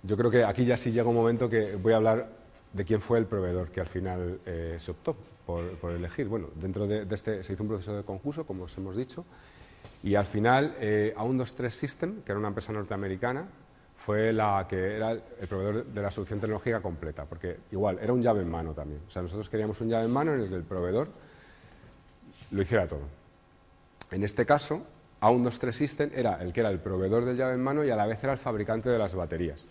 yo creo que aquí ya sí llega un momento que voy a hablar de quién fue el proveedor que al final eh, se optó por, elegir. Bueno, dentro de, este se hizo un proceso de concurso, como os hemos dicho, y al final eh, A123 System, que era una empresa norteamericana, fue la que era el proveedor de la solución tecnológica completa, porque igual era un llave en mano también. O sea, nosotros queríamos un llave en mano en el que el proveedor lo hiciera todo. En este caso, A123 System era el que era el proveedor del llave en mano y a la vez era el fabricante de las baterías.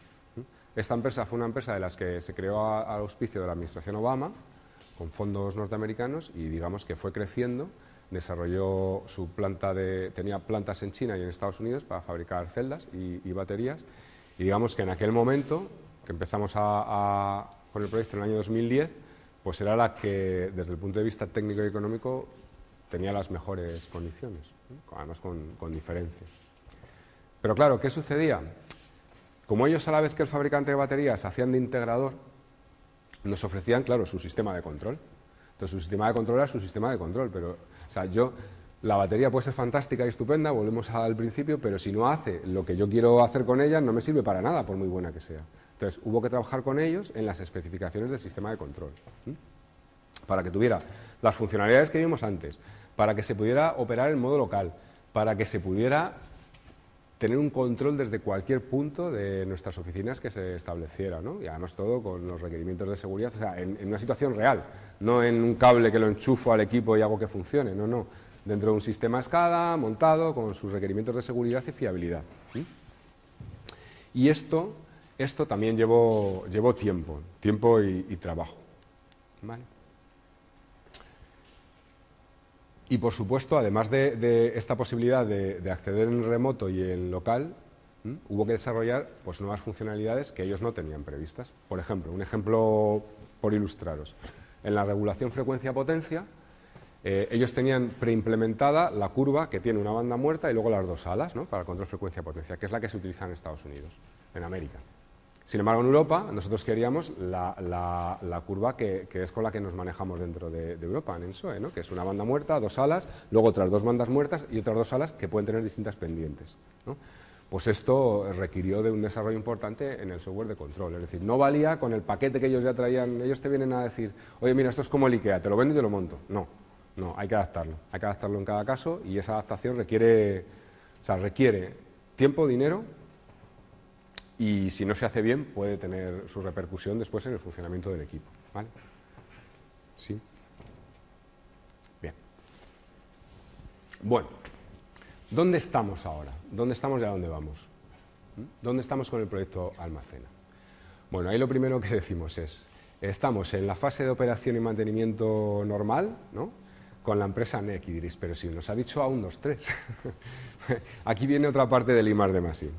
Esta empresa fue una empresa de las que se creó al auspicio de la administración Obama, con fondos norteamericanos, y digamos que fue creciendo, desarrolló su planta de, tenía plantas en China y en Estados Unidos para fabricar celdas y, baterías, y digamos que en aquel momento, que empezamos con el proyecto en el año 2010, pues era la que, desde el punto de vista técnico y económico, tenía las mejores condiciones, además con, con diferencia. Pero claro, ¿qué sucedía? Como ellos a la vez que el fabricante de baterías hacían de integrador, nos ofrecían, claro, su sistema de control. Entonces su sistema de control era su sistema de control, pero, o sea, yo, la batería puede ser fantástica y estupenda, volvemos al principio, pero si no hace lo que yo quiero hacer con ella, no me sirve para nada, por muy buena que sea. Entonces hubo que trabajar con ellos en las especificaciones del sistema de control, para que tuviera las funcionalidades que vimos antes, para que se pudiera operar en modo local, para que se pudiera tener un control desde cualquier punto de nuestras oficinas que se estableciera, ¿no? y además todo con los requerimientos de seguridad, o sea, en, una situación real, no en un cable que lo enchufo al equipo y hago que funcione, no, no, dentro de un sistema escala, montado, con sus requerimientos de seguridad y fiabilidad. Y esto, esto también llevó, llevó tiempo, tiempo y, y trabajo. ¿Vale? Y por supuesto, además de, esta posibilidad de, acceder en remoto y en local, hubo que desarrollar pues, nuevas funcionalidades que ellos no tenían previstas. Por ejemplo, un ejemplo por ilustraros. En la regulación frecuencia-potencia, eh, ellos tenían preimplementada la curva que tiene una banda muerta y luego las dos alas ¿no? para el control frecuencia-potencia, que es la que se utiliza en Estados Unidos, en América. Sin embargo, en Europa nosotros queríamos la, curva que, es con la que nos manejamos dentro de, Europa, en ENSOE, ¿no? que es una banda muerta, dos alas, luego otras dos bandas muertas y otras dos alas que pueden tener distintas pendientes. Pues esto requirió de un desarrollo importante en el software de control. Es decir, no valía con el paquete que ellos ya traían, ellos te vienen a decir, oye, mira, esto es como el IKEA, te lo vendo y te lo monto. No, no, hay que adaptarlo. Hay que adaptarlo en cada caso y esa adaptación requiere, o sea, requiere tiempo, dinero y si no se hace bien puede tener su repercusión después en el funcionamiento del equipo. ¿Vale? ¿Sí? Bien. Bueno, ¿dónde estamos ahora? ¿Dónde estamos y a dónde vamos? ¿Dónde estamos con el proyecto Almacena? Bueno, ahí lo primero que decimos es, estamos en la fase de operación y mantenimiento normal, ¿no? con la empresa NEC y diréis, pero si nos ha dicho a 1, 2, 3. Aquí viene otra parte del I de Masí.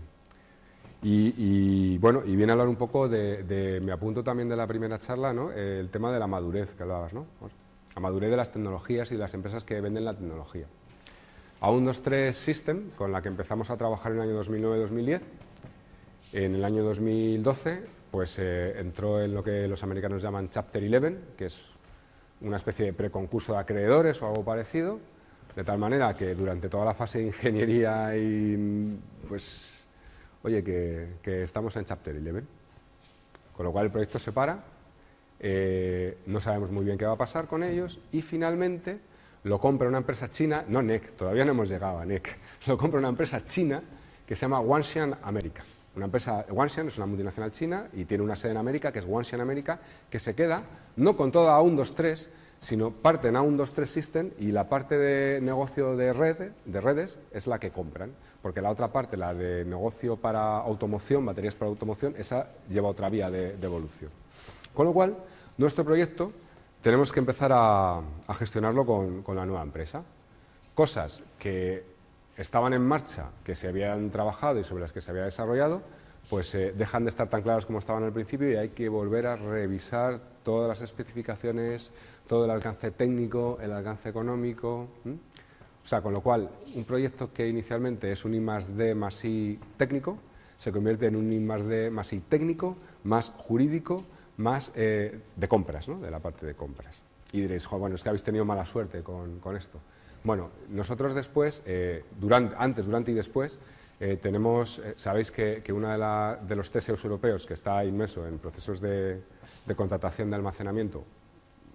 Y, bueno, y viene a hablar un poco de, me apunto también de la primera charla, ¿no? el tema de la madurez que hablabas, ¿no? La madurez de las tecnologías y de las empresas que venden la tecnología. A 1, 2, 3 System, con la que empezamos a trabajar en el año 2009-2010, en el año 2012 pues eh, entró en lo que los americanos llaman Chapter 11, que es una especie de preconcurso de acreedores o algo parecido, de tal manera que durante toda la fase de ingeniería y pues, oye, que, estamos en Chapter 11. Con lo cual el proyecto se para, eh, no sabemos muy bien qué va a pasar con ellos y finalmente lo compra una empresa china, no NEC, todavía no hemos llegado a NEC, lo compra una empresa china que se llama Wanxian America. Una empresa, Wanxian es una multinacional china y tiene una sede en América, que es Wanxian América, que se queda no con toda A123, sino parte en A123 System y la parte de negocio de, red, de redes es la que compran, porque la otra parte, la de negocio para automoción, baterías para automoción, esa lleva otra vía de, evolución. Con lo cual, nuestro proyecto tenemos que empezar a, gestionarlo con, con la nueva empresa. Cosas que estaban en marcha, que se habían trabajado y sobre las que se había desarrollado, pues eh, dejan de estar tan claras como estaban al principio y hay que volver a revisar todas las especificaciones, todo el alcance técnico, el alcance económico. O sea, con lo cual, un proyecto que inicialmente es un I más D más I técnico, se convierte en un I más D más I técnico, más jurídico, más eh, de compras, ¿no? de la parte de compras. Y diréis, bueno, es que habéis tenido mala suerte con, con esto. Bueno, nosotros después, eh, durante, antes, durante y después, eh, tenemos, sabéis que, uno de, los TSEUs europeos que está inmerso en procesos de, contratación de almacenamiento,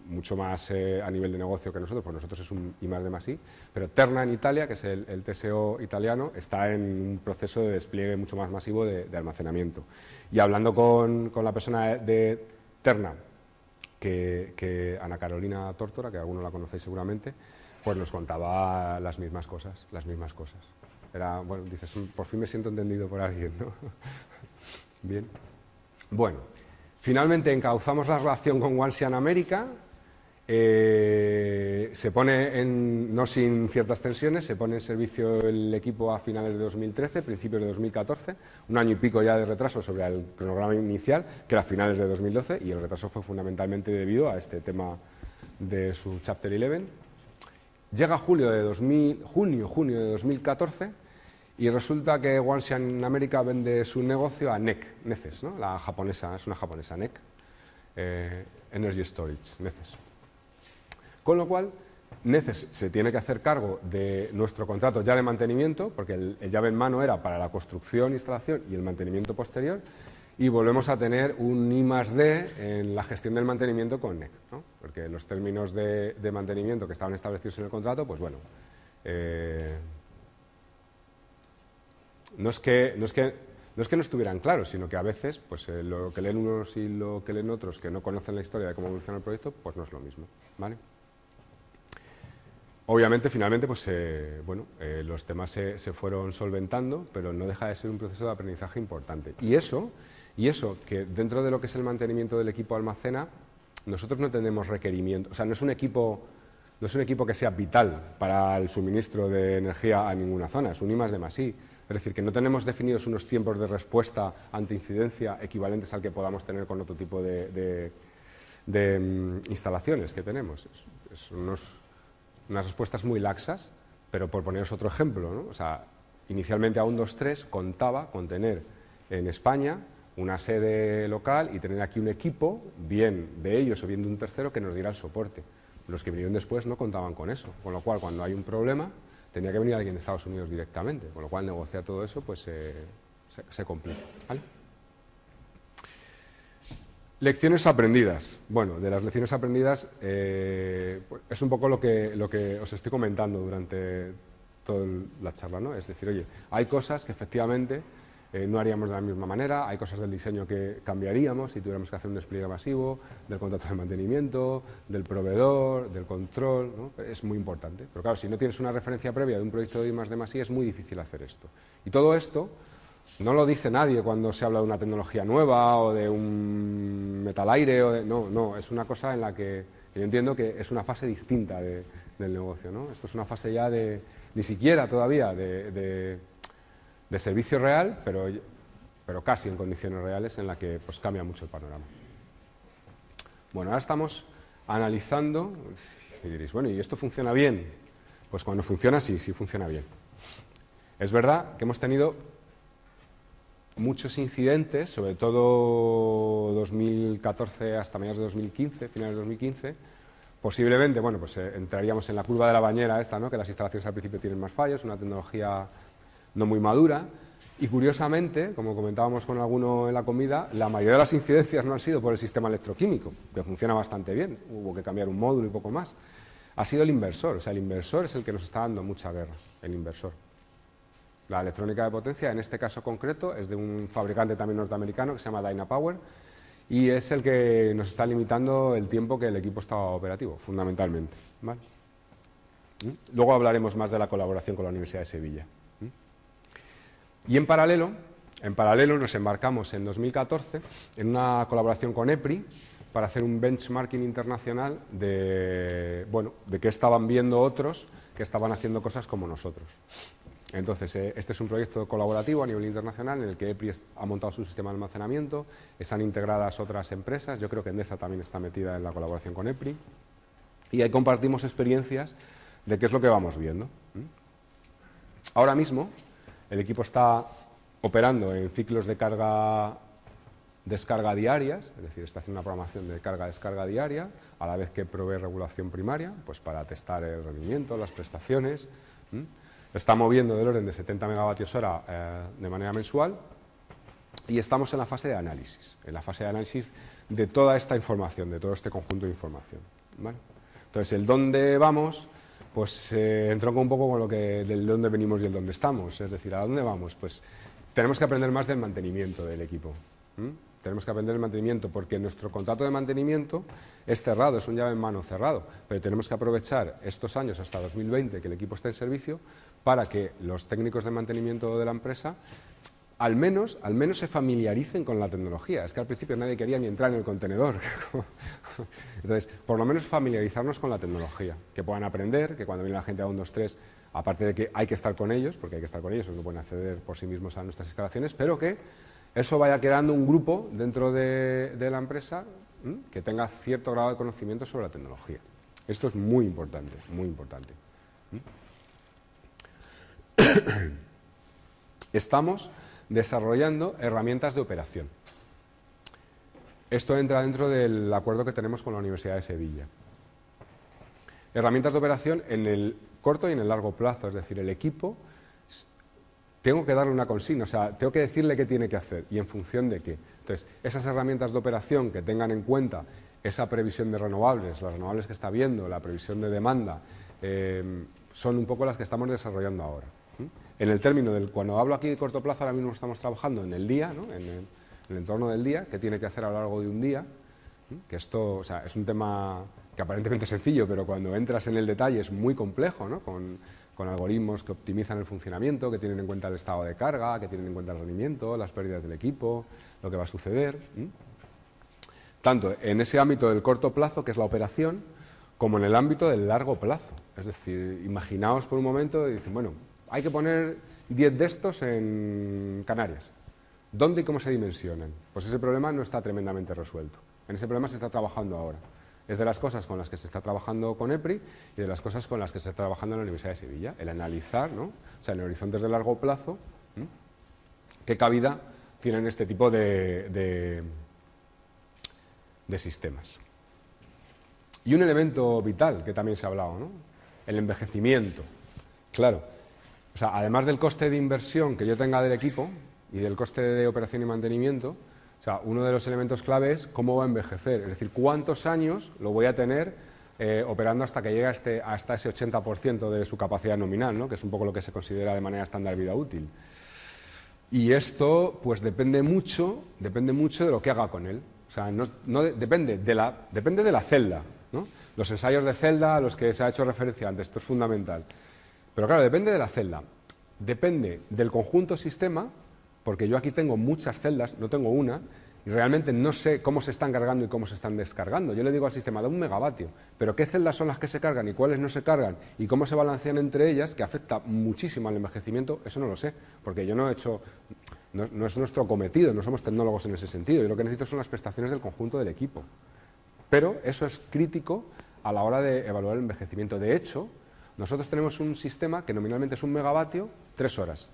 mucho más a nivel de negocio que nosotros, pues nosotros es un I más de más I, pero Terna en Italia, que es el, TSO italiano, está en un proceso de despliegue mucho más masivo de, almacenamiento. Y hablando con, la persona de Terna, que, que Ana Carolina Tórtora, que alguno la conocéis seguramente, pues nos contaba las mismas cosas, las mismas cosas. Era, bueno, dices, por fin me siento entendido por alguien, ¿no? Bien. Bueno, finalmente encauzamos la relación con Wanxian América, eh, se pone en, no sin ciertas tensiones, se pone en servicio el equipo a finales de 2013, principios de 2014, un año y pico ya de retraso sobre el cronograma inicial, que era a finales de 2012, y el retraso fue fundamentalmente debido a este tema de su Chapter 11. Llega julio de 2000, junio, junio de 2014 y resulta que Wanxian América vende su negocio a NEC, Neces, ¿no? la japonesa, es una japonesa, NEC, eh, Energy Storage, Neces. Con lo cual, Neces se tiene que hacer cargo de nuestro contrato ya de mantenimiento, porque el, llave en mano era para la construcción, instalación y el mantenimiento posterior, y volvemos a tener un I más D en la gestión del mantenimiento con NEC, ¿no? porque los términos de, mantenimiento que estaban establecidos en el contrato, pues bueno, eh, no, es que, no, es que, no es que no estuvieran claros, sino que a veces pues, eh, lo que leen unos y lo que leen otros que no conocen la historia de cómo evoluciona el proyecto, pues no es lo mismo. ¿vale? Obviamente, finalmente, pues, eh, bueno, los temas se, se fueron solventando, pero no deja de ser un proceso de aprendizaje importante. Y eso y eso, que dentro de lo que es el mantenimiento del equipo almacena, nosotros no tenemos requerimientos, o sea, no es un equipo, no es un equipo que sea vital para el suministro de energía a ninguna zona, es un I de más I. Es decir, que no tenemos definidos unos tiempos de respuesta ante incidencia equivalentes al que podamos tener con otro tipo de, mm, instalaciones que tenemos. Unas respuestas muy laxas, pero por poneros otro ejemplo, ¿no? o sea, inicialmente a 123 contaba con tener en España una sede local y tener aquí un equipo, bien de ellos o bien de un tercero, que nos diera el soporte. Los que vinieron después no contaban con eso, con lo cual cuando hay un problema tenía que venir alguien de Estados Unidos directamente, con lo cual negociar todo eso pues se, se complica. ¿vale? Lecciones aprendidas. Bueno, de las lecciones aprendidas eh, pues, es un poco lo que, os estoy comentando durante toda la charla, ¿no? Es decir, oye, hay cosas que efectivamente eh, no haríamos de la misma manera, hay cosas del diseño que cambiaríamos si tuviéramos que hacer un despliegue masivo, del contrato de mantenimiento, del proveedor, del control, ¿no? es muy importante. Pero claro, si no tienes una referencia previa de un proyecto de I, es muy difícil hacer esto. Y todo esto no lo dice nadie cuando se habla de una tecnología nueva o de un metal aire. O no, no, es una cosa en la que, yo entiendo que es una fase distinta del negocio. ¿no? Esto es una fase ya de, ni siquiera todavía de, servicio real, pero, pero casi en condiciones reales en la que pues, cambia mucho el panorama. Bueno, ahora estamos analizando, y diréis, bueno, ¿y esto funciona bien? Pues cuando funciona, sí, sí funciona bien. Es verdad que hemos tenido muchos incidentes, sobre todo 2014 hasta mediados de 2015, finales de 2015, posiblemente, bueno, pues eh, entraríamos en la curva de la bañera esta, ¿no? que las instalaciones al principio tienen más fallos, una tecnología no muy madura, y curiosamente, como comentábamos con alguno en la comida, la mayoría de las incidencias no han sido por el sistema electroquímico, que funciona bastante bien, hubo que cambiar un módulo y poco más, ha sido el inversor, o sea, el inversor es el que nos está dando mucha guerra, el inversor. La electrónica de potencia, en este caso concreto, es de un fabricante también norteamericano que se llama Dynapower y es el que nos está limitando el tiempo que el equipo está operativo, fundamentalmente. ¿Mm? Luego hablaremos más de la colaboración con la Universidad de Sevilla. ¿Mm? Y en paralelo, en paralelo nos embarcamos en 2014 en una colaboración con EPRI para hacer un benchmarking internacional de, bueno, de qué estaban viendo otros que estaban haciendo cosas como nosotros. Entonces, eh, este es un proyecto colaborativo a nivel internacional en el que EPRI ha montado su sistema de almacenamiento, están integradas otras empresas, yo creo que Endesa también está metida en la colaboración con EPRI, y ahí compartimos experiencias de qué es lo que vamos viendo. Ahora mismo, el equipo está operando en ciclos de carga descarga diarias, es decir, está haciendo una programación de carga-descarga diaria, a la vez que provee regulación primaria, pues para testar el rendimiento, las prestaciones está moviendo del orden de 70 megavatios hora eh, de manera mensual y estamos en la fase de análisis, en la fase de análisis de toda esta información, de todo este conjunto de información. Entonces, el dónde vamos, pues eh, entronca un poco con lo que del dónde venimos y el dónde estamos. Es decir, ¿a dónde vamos? Pues tenemos que aprender más del mantenimiento del equipo. Tenemos que aprender el mantenimiento porque nuestro contrato de mantenimiento es cerrado, es un llave en mano cerrado, pero tenemos que aprovechar estos años hasta 2020 que el equipo esté en servicio para que los técnicos de mantenimiento de la empresa al menos, al menos se familiaricen con la tecnología. Es que al principio nadie quería ni entrar en el contenedor. Entonces, por lo menos familiarizarnos con la tecnología, que puedan aprender, que cuando viene la gente a 1, 2, 3, aparte de que hay que estar con ellos, porque hay que estar con ellos, no pueden acceder por sí mismos a nuestras instalaciones, pero que eso vaya creando un grupo dentro de, la empresa que tenga cierto grado de conocimiento sobre la tecnología. Esto es muy importante, muy importante. Estamos desarrollando herramientas de operación. Esto entra dentro del acuerdo que tenemos con la Universidad de Sevilla. Herramientas de operación en el corto y en el largo plazo, es decir, el equipo tengo que darle una consigna, o sea, tengo que decirle qué tiene que hacer y en función de qué. Entonces, esas herramientas de operación que tengan en cuenta esa previsión de renovables, las renovables que está viendo, la previsión de demanda, eh, son un poco las que estamos desarrollando ahora. En el término del, cuando hablo aquí de corto plazo, ahora mismo estamos trabajando en el día, en, el, entorno del día, qué tiene que hacer a lo largo de un día, que esto o sea, es un tema que aparentemente es sencillo, pero cuando entras en el detalle es muy complejo, ¿no? con algoritmos que optimizan el funcionamiento, que tienen en cuenta el estado de carga, que tienen en cuenta el rendimiento, las pérdidas del equipo, lo que va a suceder. Tanto en ese ámbito del corto plazo, que es la operación, como en el ámbito del largo plazo. Es decir, imaginaos por un momento y dicen, bueno, hay que poner 10 de estos en Canarias. ¿Dónde y cómo se dimensionan? Pues ese problema no está tremendamente resuelto. En ese problema se está trabajando ahora. es de las cosas con las que se está trabajando con EPRI y de las cosas con las que se está trabajando en la Universidad de Sevilla. El analizar, ¿no? o sea, en horizontes de largo plazo, qué cabida tienen este tipo de, de, sistemas. Y un elemento vital que también se ha hablado, ¿no? el envejecimiento. Claro, sea, además del coste de inversión que yo tenga del equipo y del coste de operación y mantenimiento, o sea, uno de los elementos clave es cómo va a envejecer, es decir, cuántos años lo voy a tener eh, operando hasta que llegue a este, hasta ese 80% de su capacidad nominal, ¿no? que es un poco lo que se considera de manera estándar vida útil. Y esto, pues depende mucho, depende mucho de lo que haga con él. O sea, no, depende, de la, depende de la celda. ¿no? Los ensayos de celda a los que se ha hecho referencia antes, esto es fundamental. Pero claro, depende de la celda. Depende del conjunto sistema porque yo aquí tengo muchas celdas, no tengo una, y realmente no sé cómo se están cargando y cómo se están descargando. Yo le digo al sistema de un megavatio, pero qué celdas son las que se cargan y cuáles no se cargan y cómo se balancean entre ellas, que afecta muchísimo al envejecimiento, eso no lo sé, porque yo no he hecho, no, es nuestro cometido, no somos tecnólogos en ese sentido. Yo lo que necesito son las prestaciones del conjunto del equipo. Pero eso es crítico a la hora de evaluar el envejecimiento. De hecho, nosotros tenemos un sistema que nominalmente es un megavatio, tres horas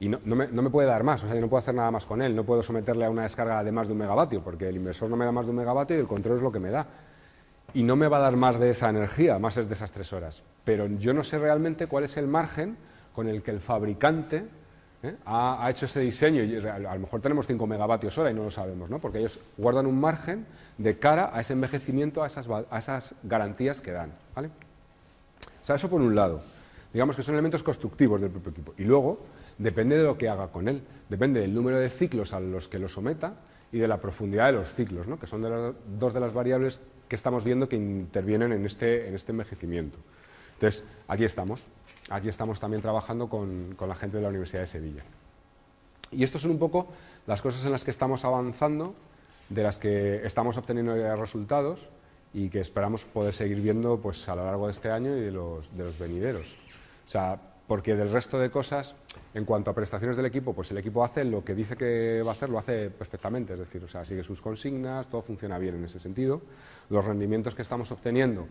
y no, me, puede dar más, o sea, yo no puedo hacer nada más con él, no puedo someterle a una descarga de más de un megavatio, porque el inversor no me da más de un megavatio y el control es lo que me da. Y no me va a dar más de esa energía, más es de esas tres horas. Pero yo no sé realmente cuál es el margen con el que el fabricante ¿eh? ha, hecho ese diseño. Y a, lo mejor tenemos 5 megavatios hora y no lo sabemos, ¿no? porque ellos guardan un margen de cara a ese envejecimiento, a esas, a esas garantías que dan. ¿vale? Sea, eso por un lado. Digamos que son elementos constructivos del propio equipo. Y luego, depende de lo que haga con él, depende del número de ciclos a los que lo someta y de la profundidad de los ciclos, que son dos de las variables que estamos viendo que intervienen en este, en este envejecimiento. Entonces, aquí estamos, aquí estamos también trabajando con, con la gente de la Universidad de Sevilla. Y estos son un poco las cosas en las que estamos avanzando, de las que estamos obteniendo resultados y que esperamos poder seguir viendo pues, a lo largo de este año y de los, de los venideros. O sea, porque del resto de cosas, en cuanto a prestaciones del equipo, pues el equipo hace lo que dice que va a hacer, lo hace perfectamente, es decir, o sea, sigue sus consignas, todo funciona bien en ese sentido. Los rendimientos que estamos obteniendo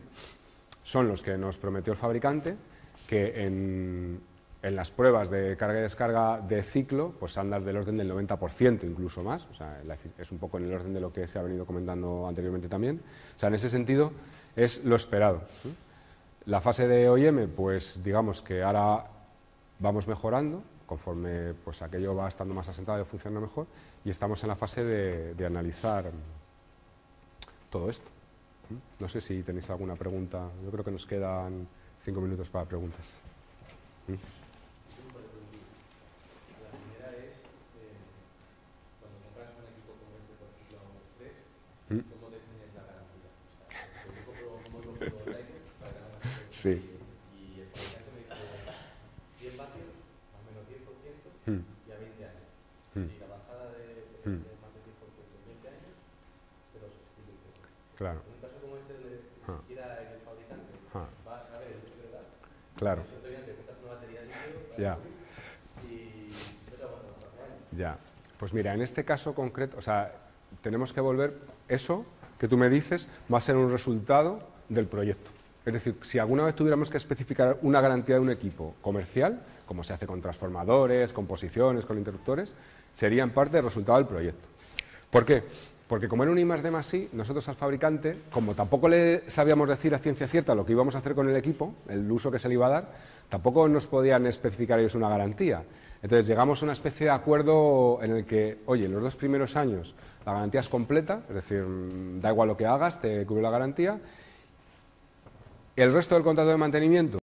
son los que nos prometió el fabricante, que en, las pruebas de carga y descarga de ciclo, pues andas del orden del 90%, incluso más, o sea, es un poco en el orden de lo que se ha venido comentando anteriormente también. O sea, en ese sentido es lo esperado. La fase de OIM, pues digamos que ahora vamos mejorando, conforme pues aquello va estando más asentado y funciona mejor, y estamos en la fase de, analizar todo esto. No sé si tenéis alguna pregunta, yo creo que nos quedan cinco minutos para preguntas. Sí. Y el fabricante me dice 100 vatios, más o menos 10%, hmm. y a 20 años. Y la bajada de, de, de más de 10% en 20 años, te lo sustituye. Claro. En un caso como este, donde ni siquiera el fabricante va a saber es verdad. Claro. Te compras una batería de litio ya. y no te aguanta más años. Ya. Pues mira, en este caso concreto, o sea, tenemos que volver, eso que tú me dices va a ser un resultado del proyecto. Es decir, si alguna vez tuviéramos que especificar una garantía de un equipo comercial, como se hace con transformadores, con posiciones, con interruptores, sería en parte el resultado del proyecto. ¿Por qué? Porque como era un I más D más I, nosotros al fabricante, como tampoco le sabíamos decir a ciencia cierta lo que íbamos a hacer con el equipo, el uso que se le iba a dar, tampoco nos podían especificar ellos una garantía. Entonces llegamos a una especie de acuerdo en el que, oye, en los dos primeros años la garantía es completa, es decir, da igual lo que hagas, te cubre la garantía, el resto del contrato de mantenimiento